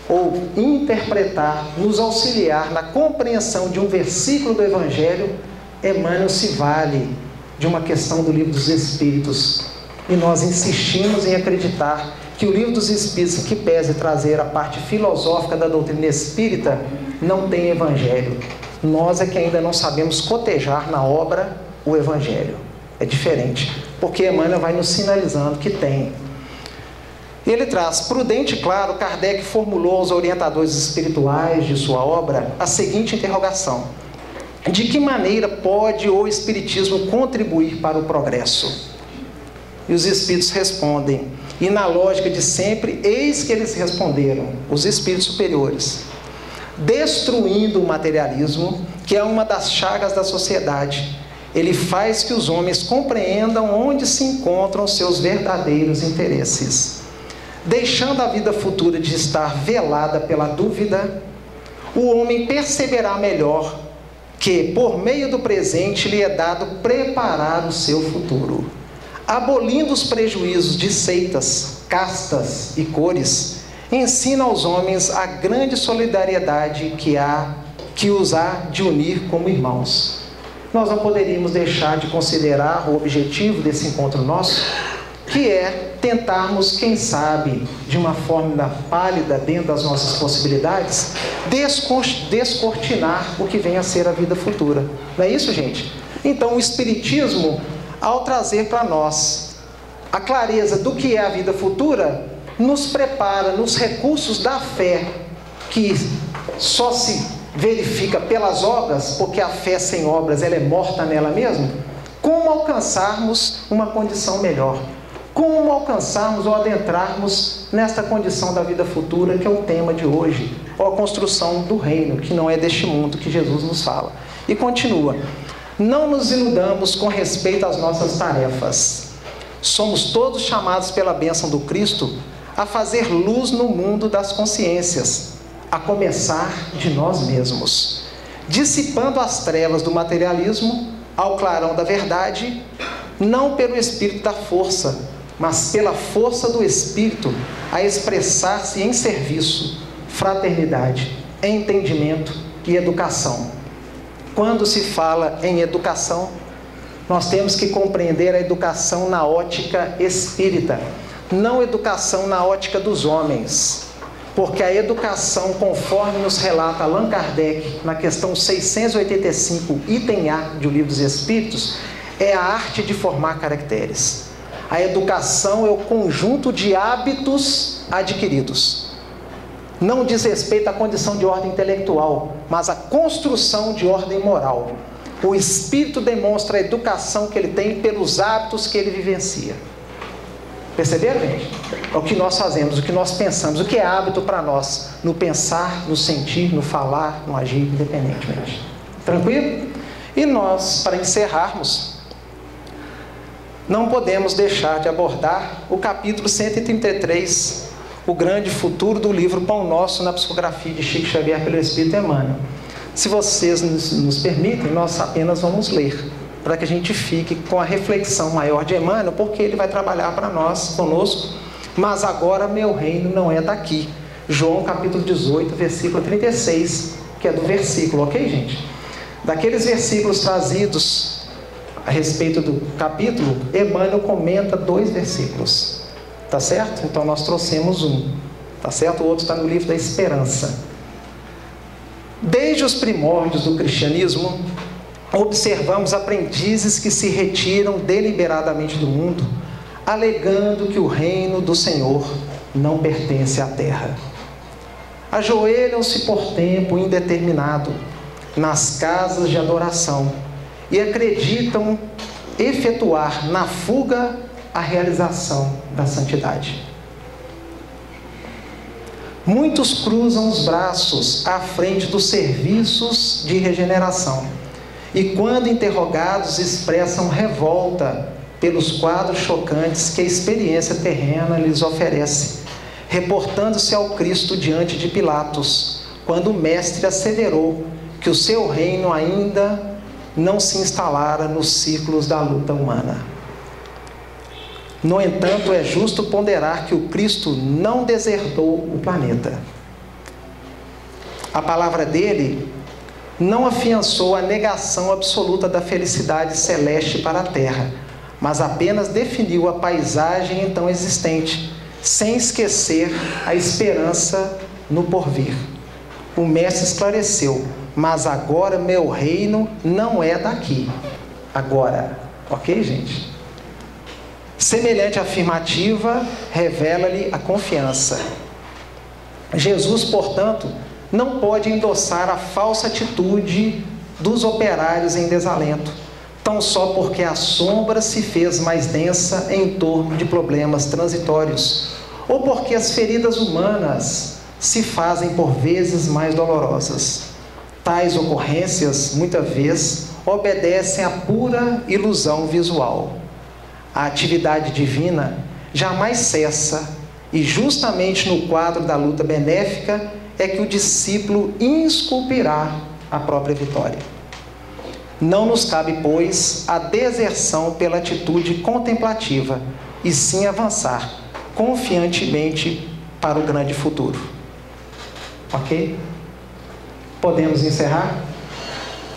Speaker 1: ou interpretar, nos auxiliar na compreensão de um versículo do Evangelho, Emmanuel se vale de uma questão do Livro dos Espíritos. E nós insistimos em acreditar que o Livro dos Espíritos, que pese trazer a parte filosófica da doutrina espírita, não tem Evangelho. Nós é que ainda não sabemos cotejar na obra o Evangelho é diferente, porque Emmanuel vai nos sinalizando que tem. Ele traz, prudente e claro, Kardec formulou aos orientadores espirituais de sua obra a seguinte interrogação: De que maneira pode o Espiritismo contribuir para o progresso? E os Espíritos respondem, e na lógica de sempre, eis que eles responderam, os Espíritos superiores, destruindo o materialismo, que é uma das chagas da sociedade, ele faz que os homens compreendam onde se encontram seus verdadeiros interesses. Deixando a vida futura de estar velada pela dúvida, o homem perceberá melhor que, por meio do presente, lhe é dado preparar o seu futuro. Abolindo os prejuízos de seitas, castas e cores, ensina aos homens a grande solidariedade que há que há de unir como irmãos nós não poderíamos deixar de considerar o objetivo desse encontro nosso, que é tentarmos, quem sabe, de uma forma pálida dentro das nossas possibilidades, descortinar o que vem a ser a vida futura. Não é isso, gente? Então, o Espiritismo, ao trazer para nós a clareza do que é a vida futura, nos prepara nos recursos da fé, que só se verifica pelas obras, porque a fé sem obras ela é morta nela mesma, como alcançarmos uma condição melhor. Como alcançarmos ou adentrarmos nesta condição da vida futura, que é o tema de hoje, ou a construção do reino, que não é deste mundo que Jesus nos fala. E continua: Não nos iludamos com respeito às nossas tarefas. Somos todos chamados pela bênção do Cristo a fazer luz no mundo das consciências, a começar de nós mesmos, dissipando as trevas do materialismo ao clarão da verdade, não pelo espírito da força, mas pela força do espírito a expressar-se em serviço, fraternidade, entendimento e educação. Quando se fala em educação, nós temos que compreender a educação na ótica espírita, não educação na ótica dos homens. Porque a educação, conforme nos relata Allan Kardec na questão 685, item A de O Livro dos Espíritos, é a arte de formar caracteres. A educação é o conjunto de hábitos adquiridos. Não diz respeito à condição de ordem intelectual, mas à construção de ordem moral. O espírito demonstra a educação que ele tem pelos hábitos que ele vivencia. Perceberam, gente? É o que nós fazemos, o que nós pensamos, o que é hábito para nós, no pensar, no sentir, no falar, no agir, independentemente. Tranquilo? E nós, para encerrarmos, não podemos deixar de abordar o capítulo 133, o grande futuro do livro Pão Nosso na psicografia de Chico Xavier pelo Espírito Emmanuel. Se vocês nos, nos permitem, nós apenas vamos ler para que a gente fique com a reflexão maior de Emmanuel, porque ele vai trabalhar para nós, conosco. Mas agora meu reino não é daqui. João capítulo 18, versículo 36, que é do versículo, ok, gente? Daqueles versículos trazidos a respeito do capítulo, Emmanuel comenta dois versículos. Tá certo? Então nós trouxemos um. Tá certo? O outro está no livro da Esperança. Desde os primórdios do cristianismo, observamos aprendizes que se retiram deliberadamente do mundo, alegando que o reino do Senhor não pertence à terra. Ajoelham-se por tempo indeterminado nas casas de adoração e acreditam efetuar na fuga a realização da santidade. Muitos cruzam os braços à frente dos serviços de regeneração e, quando interrogados, expressam revolta pelos quadros chocantes que a experiência terrena lhes oferece, reportando-se ao Cristo diante de Pilatos, quando o Mestre asseverou que o seu reino ainda não se instalara nos ciclos da luta humana. No entanto, é justo ponderar que o Cristo não desertou o planeta. A palavra dele não afiançou a negação absoluta da felicidade celeste para a terra, mas apenas definiu a paisagem então existente, sem esquecer a esperança no porvir. O Mestre esclareceu: Mas agora meu reino não é daqui. Agora, ok, gente? Semelhante afirmativa revela-lhe a confiança. Jesus, portanto, não pode endossar a falsa atitude dos operários em desalento, tão só porque a sombra se fez mais densa em torno de problemas transitórios, ou porque as feridas humanas se fazem por vezes mais dolorosas. Tais ocorrências, muitas vezes, obedecem à pura ilusão visual. A atividade divina jamais cessa, e justamente no quadro da luta benéfica é que o discípulo esculpirá a própria vitória. Não nos cabe, pois, a deserção pela atitude contemplativa, e sim avançar confiantemente para o grande futuro. Ok? Podemos encerrar?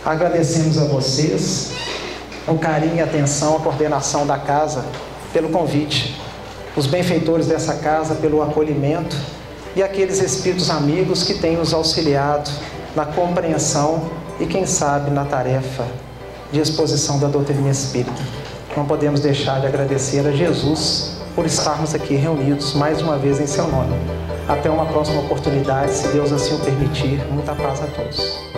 Speaker 1: Agradecemos a vocês o carinho e atenção, a coordenação da casa pelo convite, os benfeitores dessa casa pelo acolhimento e aqueles espíritos amigos que têm nos auxiliado na compreensão e, quem sabe, na tarefa de exposição da doutrina espírita. Não podemos deixar de agradecer a Jesus por estarmos aqui reunidos mais uma vez em seu nome. Até uma próxima oportunidade, se Deus assim o permitir. Muita paz a todos.